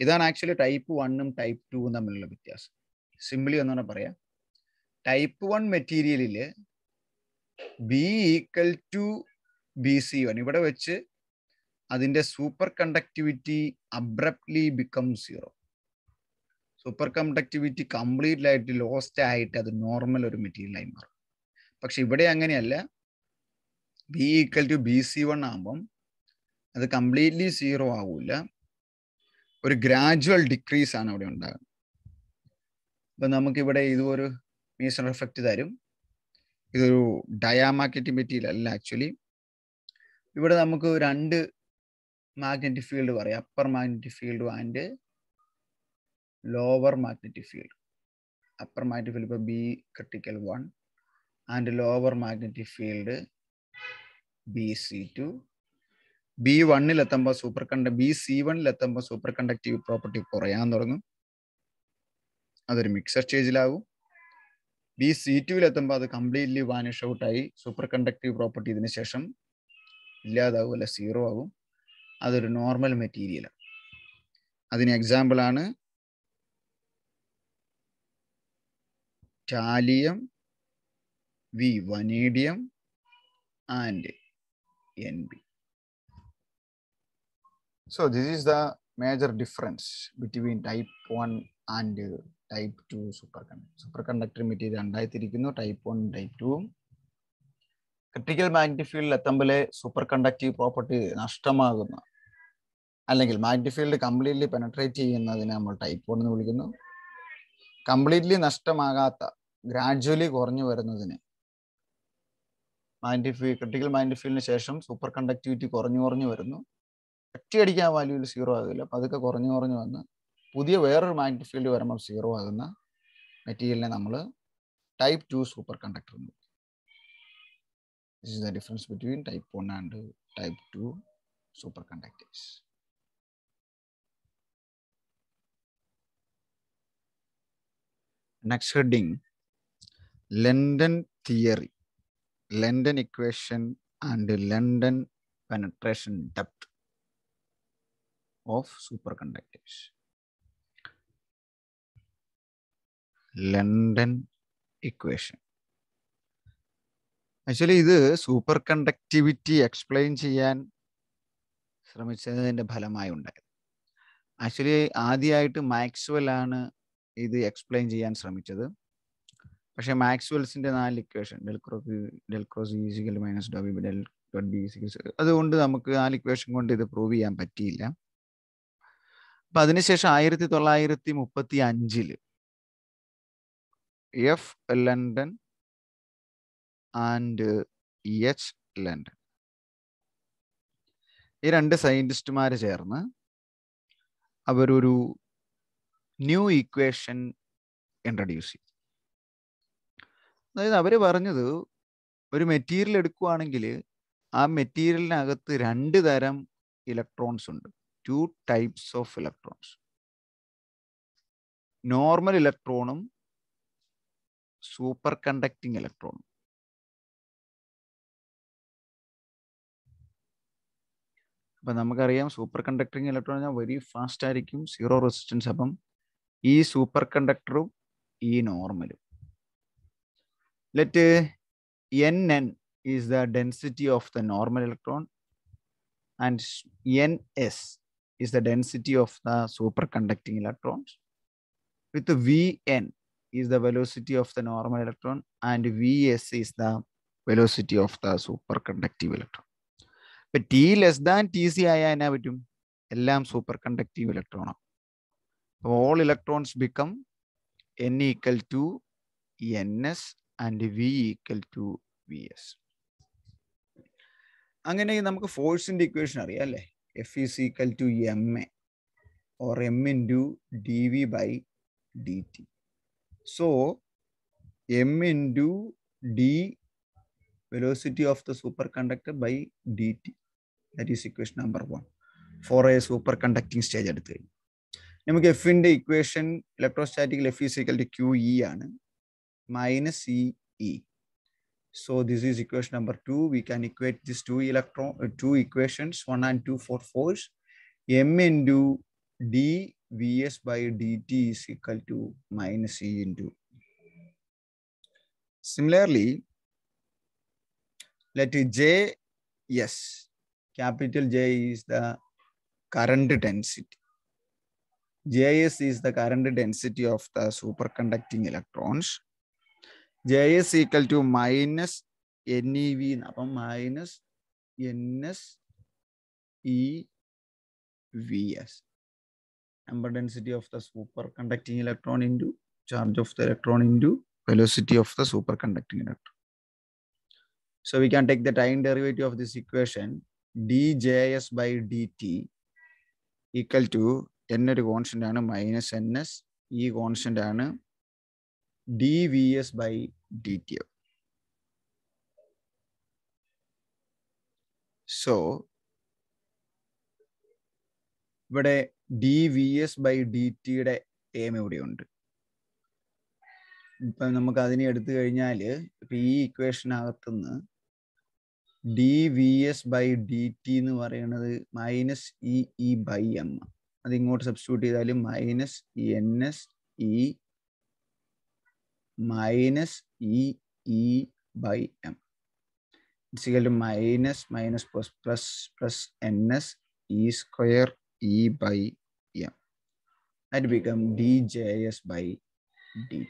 A: ഇതാണ് ആക്ച്വലി ടൈപ്പ് വണ്ണും ടൈപ്പ് ടൂവും തമ്മിലുള്ള വ്യത്യാസം. സിംപിളി പറഞ്ഞാൽ പറയാം. ടൈപ്പ് വൺ മെറ്റീരിയലിൽ B equal to B C one ഇവിടെ വെച്ച് അതിന്റെ superconductivity abruptly become zero superconductivity complete ആയിട്ട് ലോസ്റ്റ് ആയിട്ട് അത് നോർമൽ ഒരു മെറ്റീരിയലായി മാറും. പക്ഷെ ഇവിടെ അങ്ങനെയല്ല. B equal to B C one ആകുമ്പം അത് കംപ്ലീറ്റ്ലി സീറോ ആവില്ല ഒരു ഗ്രാജുവൽ ഡിക്രീസ് ആണ് അവിടെ ഉണ്ടാകുന്നത് അപ്പൊ നമുക്കിവിടെ ഇതൊരു മീസൺ എഫക്റ്റ് തരും. ഇതൊരു ഡയാമാഗ്നറ്റിക് മെറ്റീരിയൽ അല്ല ആക്ച്വലി ഇവിടെ നമുക്ക് രണ്ട് മാഗ്നറ്റിക് ഫീൽഡ് പറയാം. Upper magnetic field and lower magnetic field upper magnetic field ഇപ്പോൾ B critical one and lower magnetic field B C two. B വണ്ണിൽ എത്തുമ്പോൾ സൂപ്പർ കണ്ട ബി സി വണ്ണിൽ എത്തുമ്പോൾ സൂപ്പർ കണ്ടക്റ്റീവ് പ്രോപ്പർട്ടി കുറയാൻ തുടങ്ങും. അതൊരു മിക്സർ സ്റ്റേജിലാകും ബി സി ടുവിൽ എത്തുമ്പോൾ അത് കംപ്ലീറ്റ്ലി വാനിഷ് ഔട്ടായി. സൂപ്പർ കണ്ടക്റ്റീവ് പ്രോപ്പർട്ടി ഇതിന് ശേഷം ഇല്ലാതാവും അല്ല സീറോ ആകും അതൊരു നോർമൽ മെറ്റീരിയലാണ് അതിന് എക്സാമ്പിളാണ് thallium V vanadium N B. So this is the major difference between type 1 and type 2 superconductor. Superconductor material രണ്ടായിത്തിരിക്കുന്നു ടൈപ്പ് വൺ ടൈപ്പ് ടൂവും ക്രിട്ടിക്കൽ മാഗ്നറ്റിക് ഫീൽഡിൽ എത്തുമ്പോഴേ സൂപ്പർ കണ്ടക്റ്റീവ് പ്രോപ്പർട്ടി നഷ്ടമാകുന്ന. അല്ലെങ്കിൽ മാഗ്നറ്റിക് ഫീൽഡ് കംപ്ലീറ്റ്ലി പെനട്രേറ്റ് ചെയ്യുന്നതിനെ നമ്മൾ ടൈപ്പ് വൺ എന്ന് വിളിക്കുന്നു. കംപ്ലീറ്റ്ലി നഷ്ടമാകാത്ത ഗ്രാജ്വലി കുറഞ്ഞു വരുന്നതിന് ഫീൽഡ് ക്രിട്ടിക്കൽ ഫീൽഡിന് ശേഷം സൂപ്പർ കണ്ടക്ടിവിറ്റി കുറഞ്ഞു കുറഞ്ഞു വരുന്നു. ഒറ്റയടിക്കാൻ വാല്യൂവിൽ സീറോ ആകില്ല. പതുക്കെ കുറഞ്ഞു കുറഞ്ഞു വന്ന് പുതിയ വേറൊരു മാഗ്നറ്റിക് ഫീൽഡ് വരുമ്പോൾ സീറോ ആകുന്ന മെറ്റീരിയലിനെ നമ്മൾ ടൈപ്പ് ടു സൂപ്പർ കണ്ടക്ടർ എന്ന് വിളിക്കും. Difference between type one and type two superconductors next heading London theory London equation and London penetration depth of super superconductors. London equation actually ഇത് സൂപ്പർ കണ്ടക്ടിവിറ്റി എക്സ്പ്ലെയിൻ ചെയ്യാൻ ശ്രമിച്ചതിന്റെ ഫലമായി ഉണ്ടായത്. ആക്ച്വലി ആദ്യമായിട്ട് മാക്സ്വെൽ ആണ് ഇത് എക്സ്പ്ലെയിൻ ചെയ്യാൻ ശ്രമിച്ചത്. പക്ഷെ മാക്സ്വെൽസിന്റെ നാല് equation del cross del cross is equal minus d B del dot B is equal അതുകൊണ്ട് നമുക്ക് നാല് ഇക്വേഷൻ കൊണ്ട് ഇത് പ്രൂവ് ചെയ്യാൻ പറ്റിയില്ല. അപ്പൊ അതിനുശേഷം ആയിരത്തി തൊള്ളായിരത്തി മുപ്പത്തി അഞ്ചിൽ F London and H London ഈ രണ്ട് സയന്റിസ്റ്റുമാര് ചേർന്ന് അവരൊരു ന്യൂ ഇക്വേഷൻ ഇൻട്രൊഡ്യൂസ് ചെയ്തു. അതായത് അവർ പറഞ്ഞത് ഒരു മെറ്റീരിയൽ എടുക്കുകയാണെങ്കിൽ ആ മെറ്റീരിയലിനകത്ത് രണ്ട് തരം ഇലക്ട്രോൺസ് ഉണ്ട്. Two types of electrons normal ഇലക്ട്രോണും superconducting ഇലക്ട്രോണും അപ്പൊ നമുക്കറിയാം superconducting electron very fast ആയിരിക്കും സീറോ റെസിസ്റ്റൻസ് അപ്പം ഈ സൂപ്പർ കണ്ടക്ടറും ഈ നോർമലും let N N is the density of the normal electron and ns is the density of the superconducting electrons with vn is the velocity of the normal electron and vs is the velocity of the superconductive electron ഇപ്പൊ T less than T C ആയാൽ എന്നാ പറ്റും എല്ലാം സൂപ്പർ കണ്ടക്റ്റീവ് ഇലക്ട്രോൺ ആണ് all electrons become N equal to N S and V equal to V S. അങ്ങനെ നമുക്ക് ഫോഴ്സിന്റെ ഇക്വേഷൻ അറിയാം അല്ലേ? F is equal to M A or M into D V by D T so M into D velocity of the superconductor by D T that is equation number one for a superconducting stage എടുത്തു കഴിഞ്ഞു. നമുക്ക് എഫിന്റെ equation electrostatical F is equal to Q E ആണ്. minus E E. So this is equation number two. We can equate these two electron uh, two equations one and two for force. M into D Vs by dt is equal to minus E into. Similarly, let J, yes, capital J is the current density. Js is the current density of the superconducting electrons. Js equal to minus NeV അപ്പം minus ns EVS. Number density of the superconducting electron into charge of the electron into velocity of the superconducting electron. So we can take the time derivative of this equation djs by dt equal to n ഒരു കോൺസ്റ്റന്റ് ആണ് മൈനസ് എൻ എസ് ഈ കോൺസ്റ്റന്റ് ആണ് by D T so ഇവിടെ D V S by D ടിയുടെ എം ഇവിടെയുണ്ട് ഇപ്പം നമുക്ക് അതിനെ എടുത്തു കഴിഞ്ഞാൽ ഇപ്പം ഈ ഇക്വേഷനകത്തുനിന്ന് D V S by D T എന്ന് പറയുന്നത് minus E E by M അത് ഇങ്ങോട്ട് സബ്സ്റ്റിറ്റ്യൂട്ട് ചെയ്താൽ minus N S E minus E E by M. It's minus minus plus plus plus N S E square E by M that become D J S by D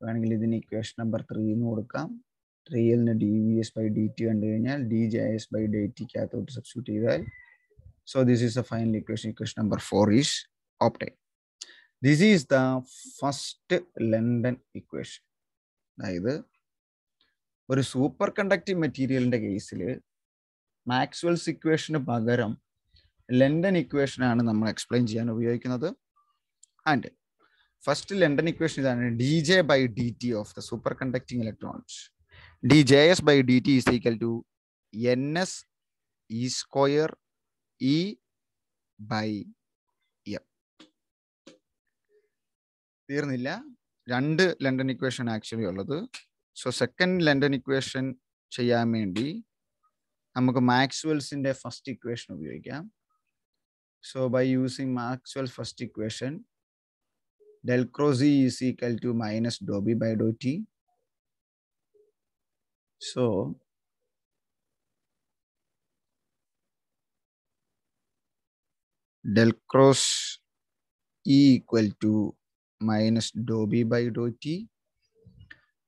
A: വേണമെങ്കിൽ ഇതിന് ഇക്വേഷൻ നമ്പർ ത്രീ എന്ന് കൊടുക്കാം. ത്രീയിൽ നിന്ന് D V S by D T കണ്ടു കഴിഞ്ഞാൽ D J S by D ടിക്കകത്തോട്ട് substitute ചെയ്താൽ. So this is a final equation equation number four is obtain this is the first London equation അതായത് ഒരു സൂപ്പർ കണ്ടക്റ്റീവ് മെറ്റീരിയലിന്റെ കേസിൽ മാക്സ്വെൽസ് ഇക്വേഷന് പകരം ലണ്ടൻ ഇക്വേഷനാണ് നമ്മൾ എക്സ്പ്ലെയിൻ ചെയ്യാൻ ഉപയോഗിക്കുന്നത്. ആൻഡ് ഫസ്റ്റ് ലണ്ടൻ ഇക്വേഷൻ ഇതാണ് D J by D T of the superconducting electrons D J S by D T is equal to N S E square E by M തീർന്നില്ല. രണ്ട് ലണ്ടൻ ഇക്വേഷൻ ആക്ച്വലി ഉള്ളത്. സോ സെക്കൻഡ് ലണ്ടൻ ഇക്വേഷൻ ചെയ്യാൻ വേണ്ടി നമുക്ക് മാക്സ്വെൽസിന്റെ ഫസ്റ്റ് ഇക്വേഷൻ ഉപയോഗിക്കാം. So by using Maxwell first equation del cross E is equal to minus do B by do T so del cross cross E equal minus do B by do T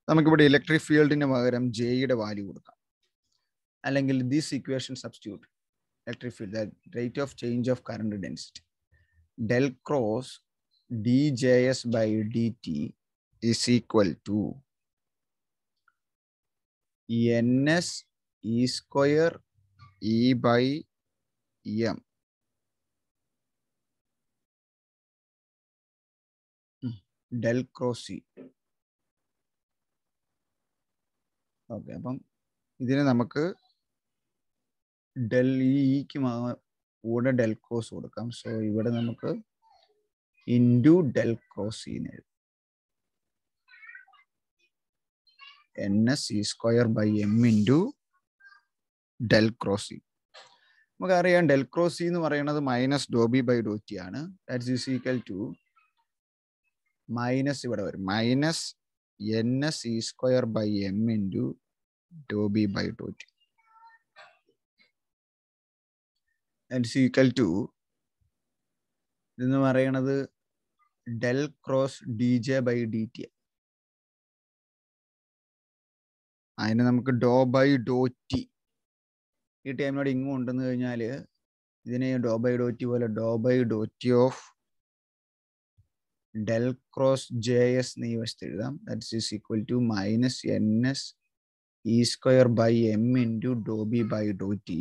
A: നമുക്കിവിടെ ഇലക്ട്രിക് ഫീൽഡിന് പകരം ജെയുടെ വാല്യൂ കൊടുക്കാം. അല്ലെങ്കിൽ this equation substitute electric field rate of change of current density del cross D J S by D T dt equal to N S E square E by m. Del cross okay അപ്പം ഇതിന് നമുക്ക് ഡെൽ ഇക്ക് കൂടെ ഡെൽ ക്രോസ് കൊടുക്കാം. സോ ഇവിടെ നമുക്ക് ഇന്റു ഡെൽ ക്രോസ് എഴുതും. N S E square by M into del cross നമുക്കറിയാം ഡെൽ ക്രോസ് എന്ന് പറയുന്നത് minus do B by do T ആണ്. That's is equal to minus ഇവിടെ വരും. Minus N S E square by M into do B by do T that's equal to ഇതെന്ന് പറയണത് del cross D J by D T അതിന് നമുക്ക് ഡോ ബൈ ഡോ ടി ഈ ടൈമിനോട് ഇങ്ങും ഉണ്ടെന്ന് കഴിഞ്ഞാൽ ഇതിനെ ഡോ ബൈ ഡോ ടി പോലെ do by do T of del cross J S എന്ന് ഈ വശത്ത് എഴുതാം. That's is equal to minus N S E square by M into do B by do T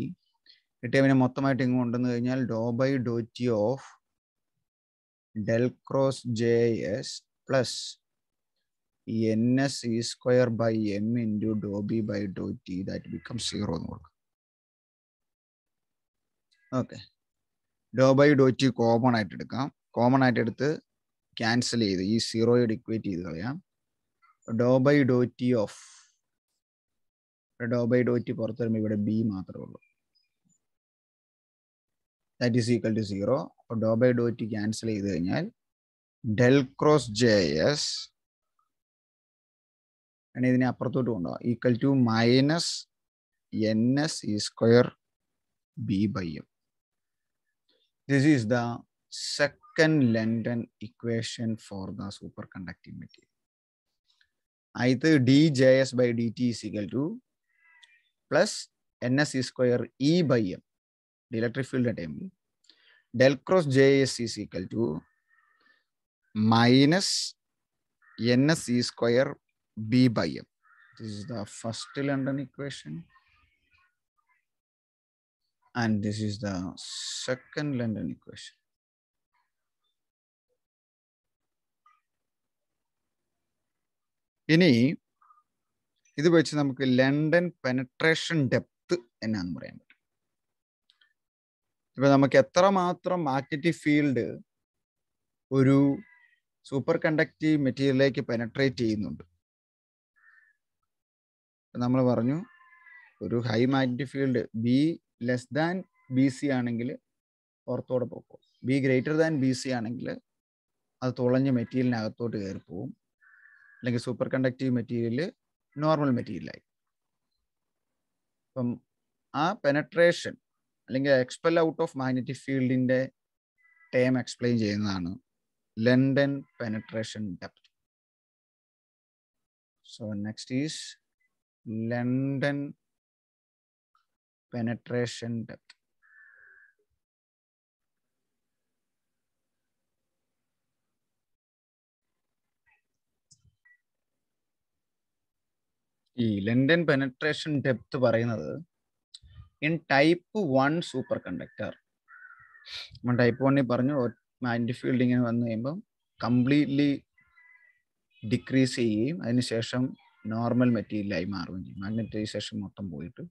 A: കിട്ടിയ പിന്നെ മൊത്തമായിട്ട് ഇങ്ങ് ഉണ്ടെന്ന് കഴിഞ്ഞാൽ do by do T of del cross del cross js S ns square by M m to do B by do T that become zero എന്ന് കൊടുക്കും. Okay do by do T common ആയിട്ട് എടുക്കാം. കോമൺ ആയിട്ട് എടുത്ത് ക്യാൻസൽ ചെയ്ത് ഈ സീറോയോട് ഇക്വേറ്റ് ചെയ്ത് കളയാം. Do by do T of do by do T പുറത്ത് വരുമ്പോൾ ഇവിടെ ബി മാത്രമേ ഉള്ളൂ. That is equal to zero അപ്പോൾ do by do T cancel ചെയ്ത് കഴിഞ്ഞാൽ ഡെൽ ക്രോസ് ജെ എസ് ആണ് ഇതിനെ അപ്പുറത്തോട്ട് കൊണ്ടുപോകാം equal to minus N S E square B by M this is the second London equation for the superconducting material. Either djs by dt is equal to plus ns square e by m, the electric field at m. Del cross js is equal to minus ns e square b by m. This is the first London equation. And this is the second London equation. ഇനി ഇത് വെച്ച് നമുക്ക് ലണ്ടൻ പെനട്രേഷൻ ഡെപ്ത് എന്നാന്ന് പറയാൻ പറ്റും. ഇപ്പൊ നമുക്ക് എത്രമാത്രം മാഗ്നറ്റിക് ഫീൽഡ് ഒരു സൂപ്പർ കണ്ടക്റ്റീവ് മെറ്റീരിയലിലേക്ക് പെനട്രേറ്റ് ചെയ്യുന്നുണ്ട്? നമ്മൾ പറഞ്ഞു ഒരു high magnetic field B less than B C ആണെങ്കിൽ പുറത്തോടെ പോകും B greater than B C ആണെങ്കിൽ അത് തുളഞ്ഞ് മെറ്റീരിയലിനകത്തോട്ട് കയറി പോകും അല്ലെങ്കിൽ സൂപ്പർ കണ്ടക്റ്റീവ് മെറ്റീരിയൽ നോർമൽ മെറ്റീരിയലായി അപ്പം ആ പെനട്രേഷൻ അല്ലെങ്കിൽ എക്സ്പെൽ ഔട്ട് ഓഫ് മാഗ്നറ്റിക് ഫീൽഡിന്റെ ടേം എക്സ്പ്ലെയിൻ ചെയ്യുന്നതാണ് London penetration depth so next is London penetration depth ഈ ലെൻഡൻ പെനട്രേഷൻ ഡെപ്ത് പറയുന്നത് in type one super conductor നമ്മൾ ടൈപ്പ് വണ്ണിൽ പറഞ്ഞു മാഗ്നറ്റിക് ഫീൽഡ് വന്നു കഴിയുമ്പം കംപ്ലീറ്റ്ലി ഡിക്രീസ് ചെയ്യുകയും അതിനുശേഷം നോർമൽ മെറ്റീരിയലായി മാറുകയും ചെയ്യും. മാഗ്നറ്റൈസേഷൻ മൊത്തം പോയിട്ട്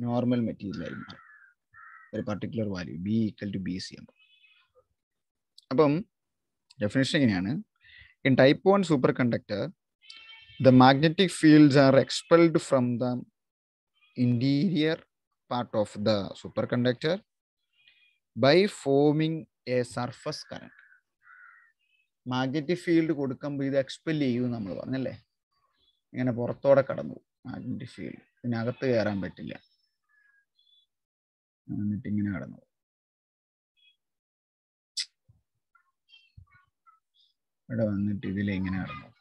A: നോർമൽ മെറ്റീരിയലായി മാറും. ഒരു particular value B equal to B C ആകുമ്പോൾ അപ്പം ഡെഫിനേഷൻ എങ്ങനെയാണ് in type one superconductor the magnetic fields are expelled from the interior part of the superconductor by forming a surface current. Magnetic field കൊടുക്കുമ്പോൾ ഇത് എക്സ്പെൽ ചെയ്യും നമ്മൾ പറഞ്ഞല്ലേ? ഇങ്ങനെ പുറത്തോടെ കടന്നു. മാഗ്നറ്റിക് ഫീൽഡ് ഇതിനകത്ത് കയറാൻ പറ്റില്ല. എന്നിട്ട് ഇങ്ങനെ കടന്നു. ഇവിടെ വന്നിട്ട് ഇതിലിങ്ങനെ കടന്നു.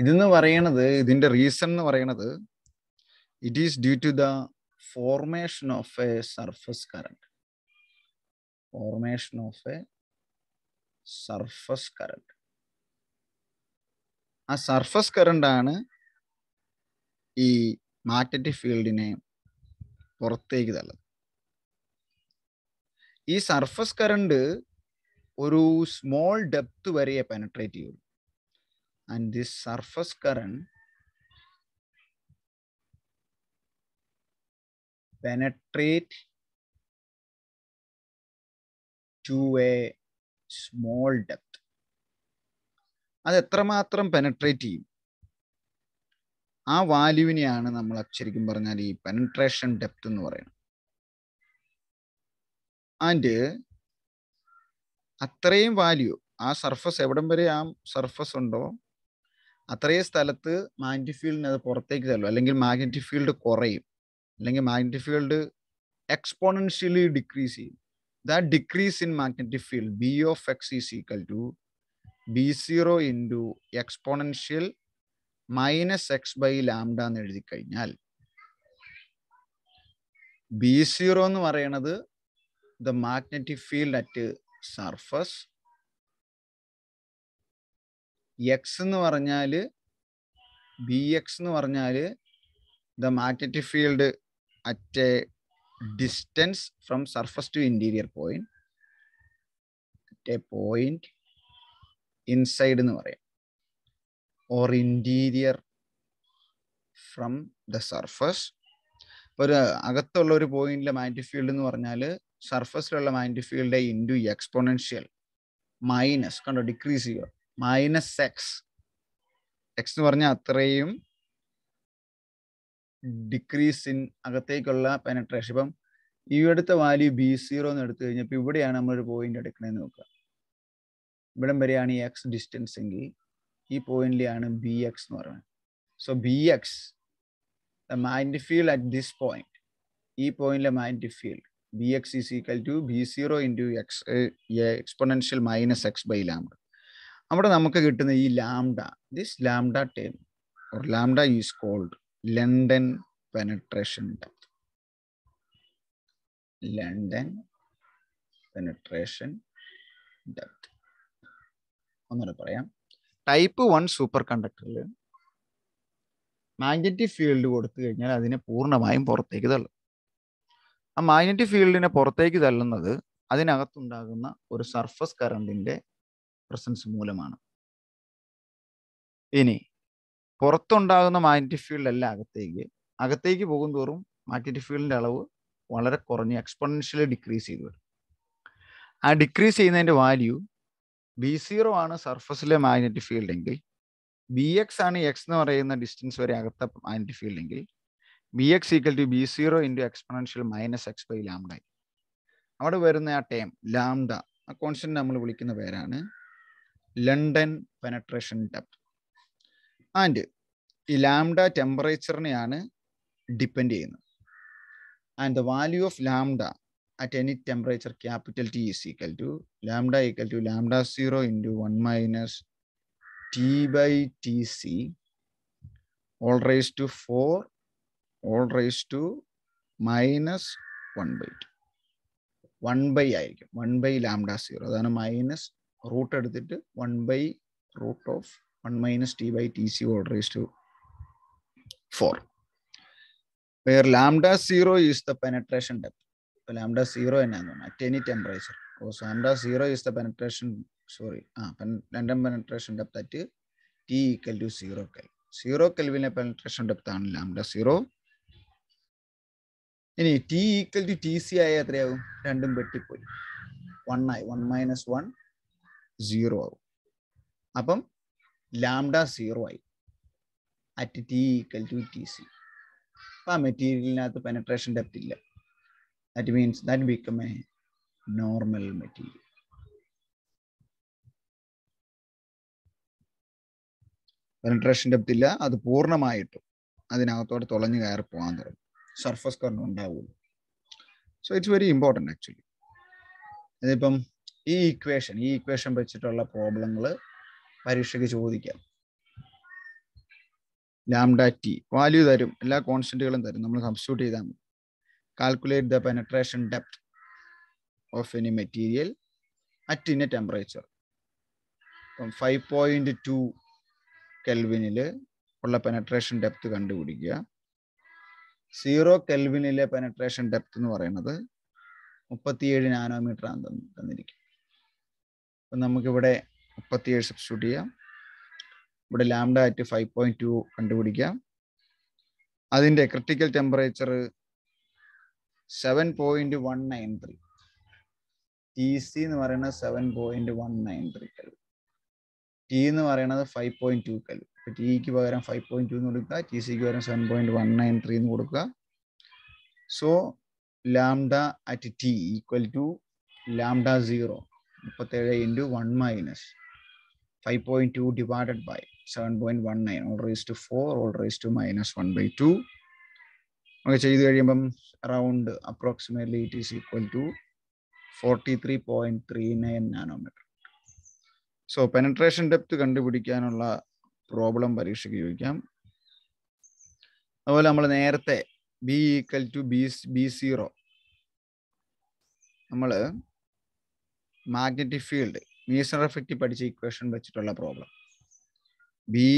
A: ഇതെന്ന് പറയണത് ഇതിന്റെ റീസൺ എന്ന് പറയണത് it is due to the formation of a surface current formation of a surface current ആ സർഫസ് കറണ്ട് ആണ് ഈ മാഗ്നറ്റിക് ഫീൽഡിനെ പുറത്തേക്ക് തള്ളത് ഈ സർഫസ് കറണ്ട് ഒരു സ്മോൾ ഡെപ്ത് വരെ പെനട്രേറ്റ് ചെയ്യുള്ളൂ. And this surface current penetrate to a small depth. അത് എത്രമാത്രം പെനട്രേറ്റ് ചെയ്യും? ആ വാല്യൂവിനെയാണ് നമ്മൾ ശരിക്കും പറഞ്ഞാൽ ഈ പെനട്രേഷൻ ഡെപ്ത് എന്ന് പറയുന്നത്. ആൻഡ് അത്രയും വാല്യൂ ആ സർഫസ് എവിടം വരെ ആ സർഫസ് ഉണ്ടോ? അത്രയും സ്ഥലത്ത് മാഗ്നറ്റിക് ഫീൽഡിന് അത് പുറത്തേക്ക് തള്ളും. അല്ലെങ്കിൽ മാഗ്നറ്റിക് ഫീൽഡ് കുറയും. അല്ലെങ്കിൽ മാഗ്നറ്റിക് ഫീൽഡ് എക്സ്പോണൻഷ്യലി ഡിക്രീസ് ചെയ്യും. That decrease in magnetic field B of X is equal to B zero into exponential minus X by lambda എന്ന് എഴുതി കഴിഞ്ഞാൽ ബി സീറോ എന്ന് പറയുന്നത് the magnetic field at surface X എന്ന് പറഞ്ഞാൽ ബി എക്സ് എന്ന് പറഞ്ഞാൽ the magnetic field at a distance from surface to interior point at a point inside എന്ന് പറയാം. Or interior from the surface ഒരു അകത്തുള്ള ഒരു പോയിന്റിലെ മാഗ്നറ്റിക് ഫീൽഡ് എന്ന് പറഞ്ഞാൽ സർഫസിലുള്ള magnetic field into exponential minus കണ്ടോ ഡിക്രീസ് ചെയ്യുക. മൈനസ് എക്സ് എക്സ് എന്ന് പറഞ്ഞാൽ അത്രയും ഡിക്രീസ് ഇൻ അകത്തേക്കുള്ള പെനട്രേഷൻ ഇപ്പം ഈ എടുത്ത വാല്യൂ ബി സീറോ എന്ന് എടുത്തു കഴിഞ്ഞപ്പോൾ ഇവിടെയാണ് നമ്മളൊരു പോയിന്റ് എടുക്കണമെന്ന് നോക്കുക. ഇവിടം വരെയാണ് ഈ എക്സ് ഡിസ്റ്റൻസ് എങ്കിൽ ഈ പോയിന്റിലാണ് ബി എക്സ് എന്ന് പറയുന്നത്. So B X the magnetic field at this point ഈ പോയിന്റിലെ magnetic field B X is equal to B zero into X exponential minus X by lambda അവിടെ നമുക്ക് കിട്ടുന്ന ഈ lambda this lambda term or lambda is called London penetration depth London penetration depth ഒന്നുകൂടെ പറയാം. ടൈപ്പ് വൺ സൂപ്പർ കണ്ടക്ടറിൽ മാഗ്നറ്റിക് ഫീൽഡ് കൊടുത്തു കഴിഞ്ഞാൽ അതിനെ പൂർണമായും പുറത്തേക്ക് തള്ളും. ആ മാഗ്നറ്റിക് ഫീൽഡിനെ പുറത്തേക്ക് തള്ളുന്നത് അതിനകത്തുണ്ടാകുന്ന ഒരു സർഫസ് കറണ്ടിന്റെ പ്രസൻസ് മൂലമാണ്. ഇനി പുറത്തുണ്ടാകുന്ന മാഗ്നറ്റിക് ഫീൽഡ് അല്ല അകത്തേക്ക്. അകത്തേക്ക് പോകും തോറും മാഗ്നറ്റിക് ഫീൽഡിന്റെ അളവ് വളരെ കുറഞ്ഞ് എക്സ്പോണൻഷ്യലി ഡിക്രീസ് ചെയ്തു വരും. ആ ഡിക്രീസ് ചെയ്യുന്നതിന്റെ വാല്യൂ ബി സീറോ ആണ് സർഫസിലെ മാഗ്നറ്റിക് ഫീൽഡ് എങ്കിൽ. ബി എക്സ് ആണ് എക്സ് എന്ന് പറയുന്ന ഡിസ്റ്റൻസ് വരെ അകത്ത മാഗ്നറ്റിക് ഫീൽഡ് എങ്കിൽ. B X equal to B zero into exponential minus X by lambda അവിടെ വരുന്ന ആ ടേം ലാംഡ ആ കോൺസ്റ്റന്റ് നമ്മൾ വിളിക്കുന്ന പേരാണ് ലണ്ടൻ പെനട്രേഷൻ ഡെപ്ത് ആൻഡ് ഈ ലാംഡ ടെമ്പറേച്ചറിനെയാണ് ഡിപ്പെൻഡ് ചെയ്യുന്നത്. And the value of lambda at any temperature capital T is equal to lambda equal to lambda zero into one minus T by T C whole raise to four whole raise to minus one by two one by ആയിരിക്കും. വൺ ബൈ ലാംഡ സീറോ അതാണ് മൈനസ് റൂട്ട് എടുത്തിട്ട് one by root of 1 minus t by tc all raised to 4 where lambda 0 is the penetration depth so lambda 0 എന്നാന്ന് at any temperature oh, so lambda 0 is the penetration sorry ah pen, random penetration depth at t equal to 0 kelvin 0 kelvin penetration depth ആണ് lambda 0 ഇനി T equal to T C ആയ എത്രയാവും രണ്ടും വെട്ടിപ്പോയി വൺ ആയി വൺ മൈനസ് വൺ സീറോ ആവും. അപ്പം ലാംഡ സീറോ ആയി. At T equal to T C അപ്പം ആ മെറ്റീരിയലിനകത്ത് പെനട്രേഷൻ ഡെപ്ത് ഇല്ല. That means that become a normal material penetration depth ഇല്ല. അത് പൂർണമായിട്ടും അതിനകത്തോടെ തുളഞ്ഞു കയറി പോകാൻ തുടങ്ങും. സർഫസ് കറണ്ട് ഉണ്ടാവുള്ളൂ. So it's very important actually ഇതിപ്പം ഈ ഇക്വേഷൻ ഈ ഇക്വേഷൻ വെച്ചിട്ടുള്ള പ്രോബ്ലങ്ങൾ പരീക്ഷയ്ക്ക് ചോദിക്കാം. ലാംഡ ടി വാല്യൂ തരും എല്ലാ കോൺസ്റ്റന്റുകളും തരും. നമ്മൾ സബ്സ്റ്റിറ്റ്യൂട്ട് ചെയ്താൽ മതി. Calculate the penetration depth of any material at a temperature ഇപ്പം ഫൈവ് പോയിന്റ് ടു കെൽവിനിൽ ഉള്ള പെനട്രേഷൻ ഡെപ്ത് കണ്ടുപിടിക്കുക. സീറോ കെൽവിനിലെ പെനട്രേഷൻ ഡെപ്ത് എന്ന് പറയുന്നത് മുപ്പത്തിയേഴ് നാനോമീറ്റർ ആണ് തന്നിരിക്കും നമുക്കിവിടെ മുപ്പത്തിയേഴ് സബ്സ്റ്റിറ്റ്യൂട്ട് ചെയ്യാം. ഇവിടെ lambda at five point two കണ്ടുപിടിക്കാം. അതിന്റെ critical temperature seven point one nine three T C എന്ന് പറയുന്നത് seven point one nine three കൽ ടി എന്ന് പറയുന്നത് ഫൈവ് പോയിന്റ് ടു കൽ ഇപ്പൊ ടിക്ക് പകരം ഫൈവ് പോയിന്റ് ടു എന്ന് കൊടുക്കുക. ടി സിക്ക് പകരം seven point one nine three എന്ന് കൊടുക്കുക. So lambda at T equal to lambda zero മുപ്പത്തേഴ് into one minus five point two divided by seven point one nine whole raise to four whole raise to minus one by two നമുക്ക് ചെയ്ത് കഴിയുമ്പം around approximately it is equal to forty three point three nine nanometer so penetration depth കണ്ടുപിടിക്കാനുള്ള പ്രോബ്ലം പരീക്ഷയ്ക്ക് ചോദിക്കാം. അതുപോലെ നമ്മൾ നേരത്തെ B equal to B B zero നമ്മൾ മാഗ്നറ്റിക് ഫീൽഡ് മീസർ എഫക്റ്റ് പഠിച്ച ഇക്വേഷൻ വെച്ചിട്ടുള്ള problem B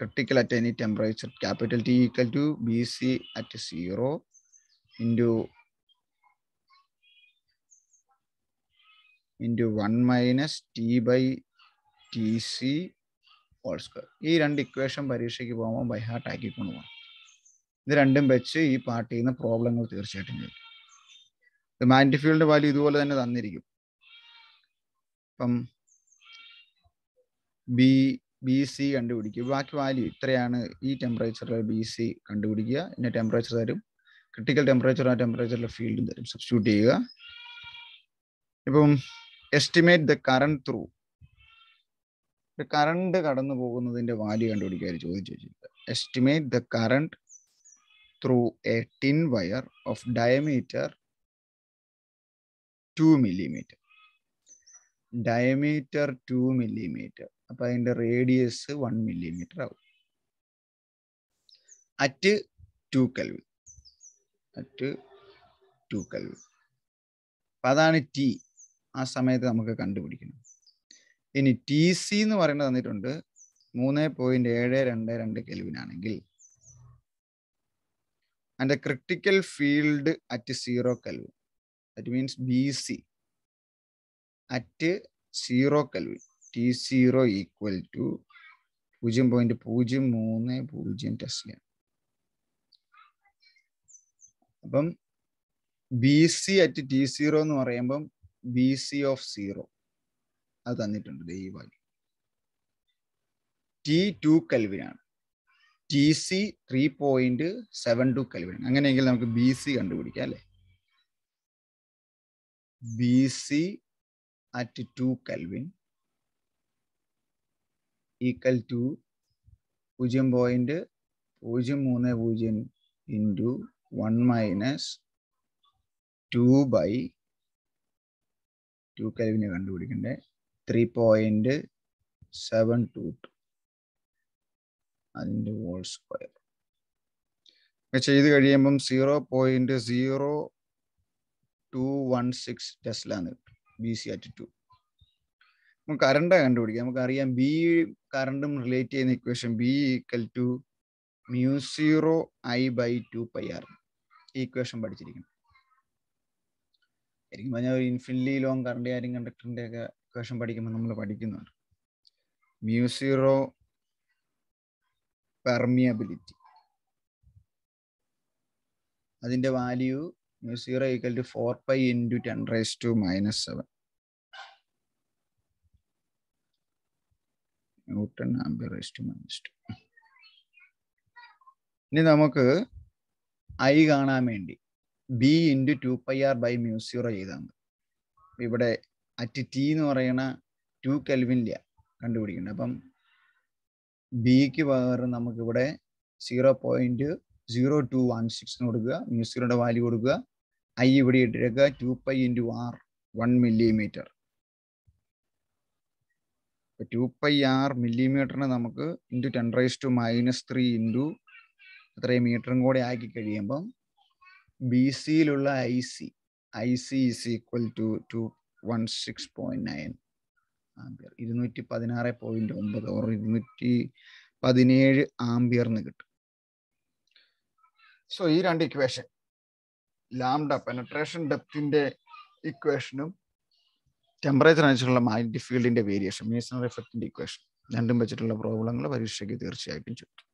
A: critical at any temperature capital T equal to B C at zero into into one minus T by T C whole square ഈ രണ്ട് ഇക്വേഷൻ പരീക്ഷയ്ക്ക് പോകുമ്പോൾ ബൈ ഹാർട്ട് ആക്കിക്കൊണ്ട് പോകണം ഇത് രണ്ടും വെച്ച് ഈ പാർട്ടിൽ നിന്ന് പ്രോബ്ലങ്ങൾ തീർച്ചയായിട്ടും ചെയ്യും. മാഗ്നറ്റിക് ഫീൽഡ് വാല്യൂ ഇതുപോലെ തന്നെ തന്നിരിക്കും. ഇപ്പം ബി ബി സി കണ്ടുപിടിക്കുക. ബാക്കി വാല്യൂ ഇത്രയാണ് ഈ ടെമ്പറേച്ചറിൽ ബി സി കണ്ടുപിടിക്കുക. പിന്നെ ടെമ്പറേച്ചർ തരും. ക്രിട്ടിക്കൽ ടെമ്പറേച്ചർ ആ ടെമ്പറേച്ചറിലെ ഫീൽഡും തരും. സബ്സ്റ്റിറ്റ്യൂട്ട് ചെയ്യുക. ഇപ്പം estimate the current through current കടന്നു പോകുന്നതിന്റെ വാല്യൂ കണ്ടുപിടിക്കാൻ ചോദിച്ചു വെച്ചിട്ടുണ്ട്. Estimate the current through a tin wire of diameter two millimeter diameter two millimeter അപ്പൊ അതിന്റെ റേഡിയസ് വൺ മില്ലിമീറ്റർ ആവും. At two kelvin at two kelvin അപ്പൊ അതാണ് ടി ആ സമയത്ത് നമുക്ക് കണ്ടുപിടിക്കണം. ഇനി ടി സി എന്ന് പറയുന്നത് തന്നിട്ടുണ്ട് മൂന്ന് പോയിന്റ് ഏഴ് രണ്ട് രണ്ട് കെൽവിൻ ആണെങ്കിൽ. അതിന്റെ critical field at zero kelvin that means B C at zero kelvin T zero equal to പൂജ്യം പോയിന്റ് പൂജ്യം മൂന്ന് പൂജ്യം ടെസ്ല. അപ്പം B C at T zero എന്ന് പറയുമ്പം ബി സി ഓഫ് സീറോ. അത് തന്നിട്ടുണ്ട് ഈ value. T two കെൽവിനാണ്. T C three point seven two kelvin അങ്ങനെയെങ്കിൽ നമുക്ക് ബി സി കണ്ടുപിടിക്കാം അല്ലെ? B C at two kelvin equal to പൂജ്യം പോയിന്റ് പൂജ്യം മൂന്ന് പൂജ്യം into one minus two by two കെൽവിന് കണ്ടുപിടിക്കണ്ടേ. Three point seven two two അതിന്റെ ഹോൾ സ്ക്വയർ ചെയ്ത് കഴിയുമ്പം zero point zero two one six ടെസ്ലാന്ന് കിട്ടും. ബി സി അറ്റ് ടു നമുക്ക് കറണ്ട് കണ്ടുപിടിക്കാം. നമുക്കറിയാം ബി കറണ്ടും റിലേറ്റ് ചെയ്യുന്ന equation B equal to mu zero I by two pi R equation പഠിച്ചിരിക്കണം ശരിക്കും പറഞ്ഞാൽ ഒരു ഇൻഫിനിറ്റി ലോങ് കറണ്ട് ആരും കണ്ടക്ടറിന്റെ ഒക്കെ ഇക്വേഷൻ പഠിക്കുമ്പോൾ നമ്മൾ പഠിക്കുന്നുണ്ട്. മ്യൂ സീറോ പെർമിയബിലിറ്റി അതിന്റെ value mu zero equal to four pi into ten raise to minus seven newton ampere raise to minus two ഇനി നമുക്ക് ഐ കാണാൻ വേണ്ടി B into two pi R by mu zero ചെയ്താൽ മതി. ഇവിടെ അറ്റ് ടി എന്ന് പറയുന്ന ടു കെൽവിന്റെ കണ്ടുപിടിക്കുന്നുണ്ട് അപ്പം ബിക്ക് പകരം നമുക്കിവിടെ zero point zero two one six കൊടുക്കുക. മ്യൂസിയുടെ വാല്യൂ കൊടുക്കുക. ഐ ഇവിടെ ഇട്ടിരിക്കുക. Two pi into R one millimeter two pi R മില്ലിമീറ്ററിന് നമുക്ക് into ten raise to minus three into അത്രയും മീറ്ററും കൂടെ ആക്കി കഴിയുമ്പം B സിയിലുള്ള I C I C is equal to two one six point nine ampere ഇരുന്നൂറ്റി പതിനാറ് പോയിന്റ് ഒമ്പത് ഓർ ഇരുന്നൂറ്റി പതിനേഴ് ആംബിയർന്ന് കിട്ടും. സോ ഈ രണ്ട് ഇക്വേഷൻ ലാംഡ പെനട്രേഷൻ ഡെപ്തിന്റെ ഇക്വേഷനും ടെമ്പറേച്ചർ അനുസരിച്ചുള്ള മാഗ്നറ്റിക് ഫീൽഡിന്റെ വേരിയേഷൻ മീസണർ എഫക്റ്റിന്റെ ഇക്വേഷൻ രണ്ടും വെച്ചിട്ടുള്ള പ്രോബ്ലങ്ങൾ പരീക്ഷയ്ക്ക് തീർച്ചയായിട്ടും ചോദിക്കും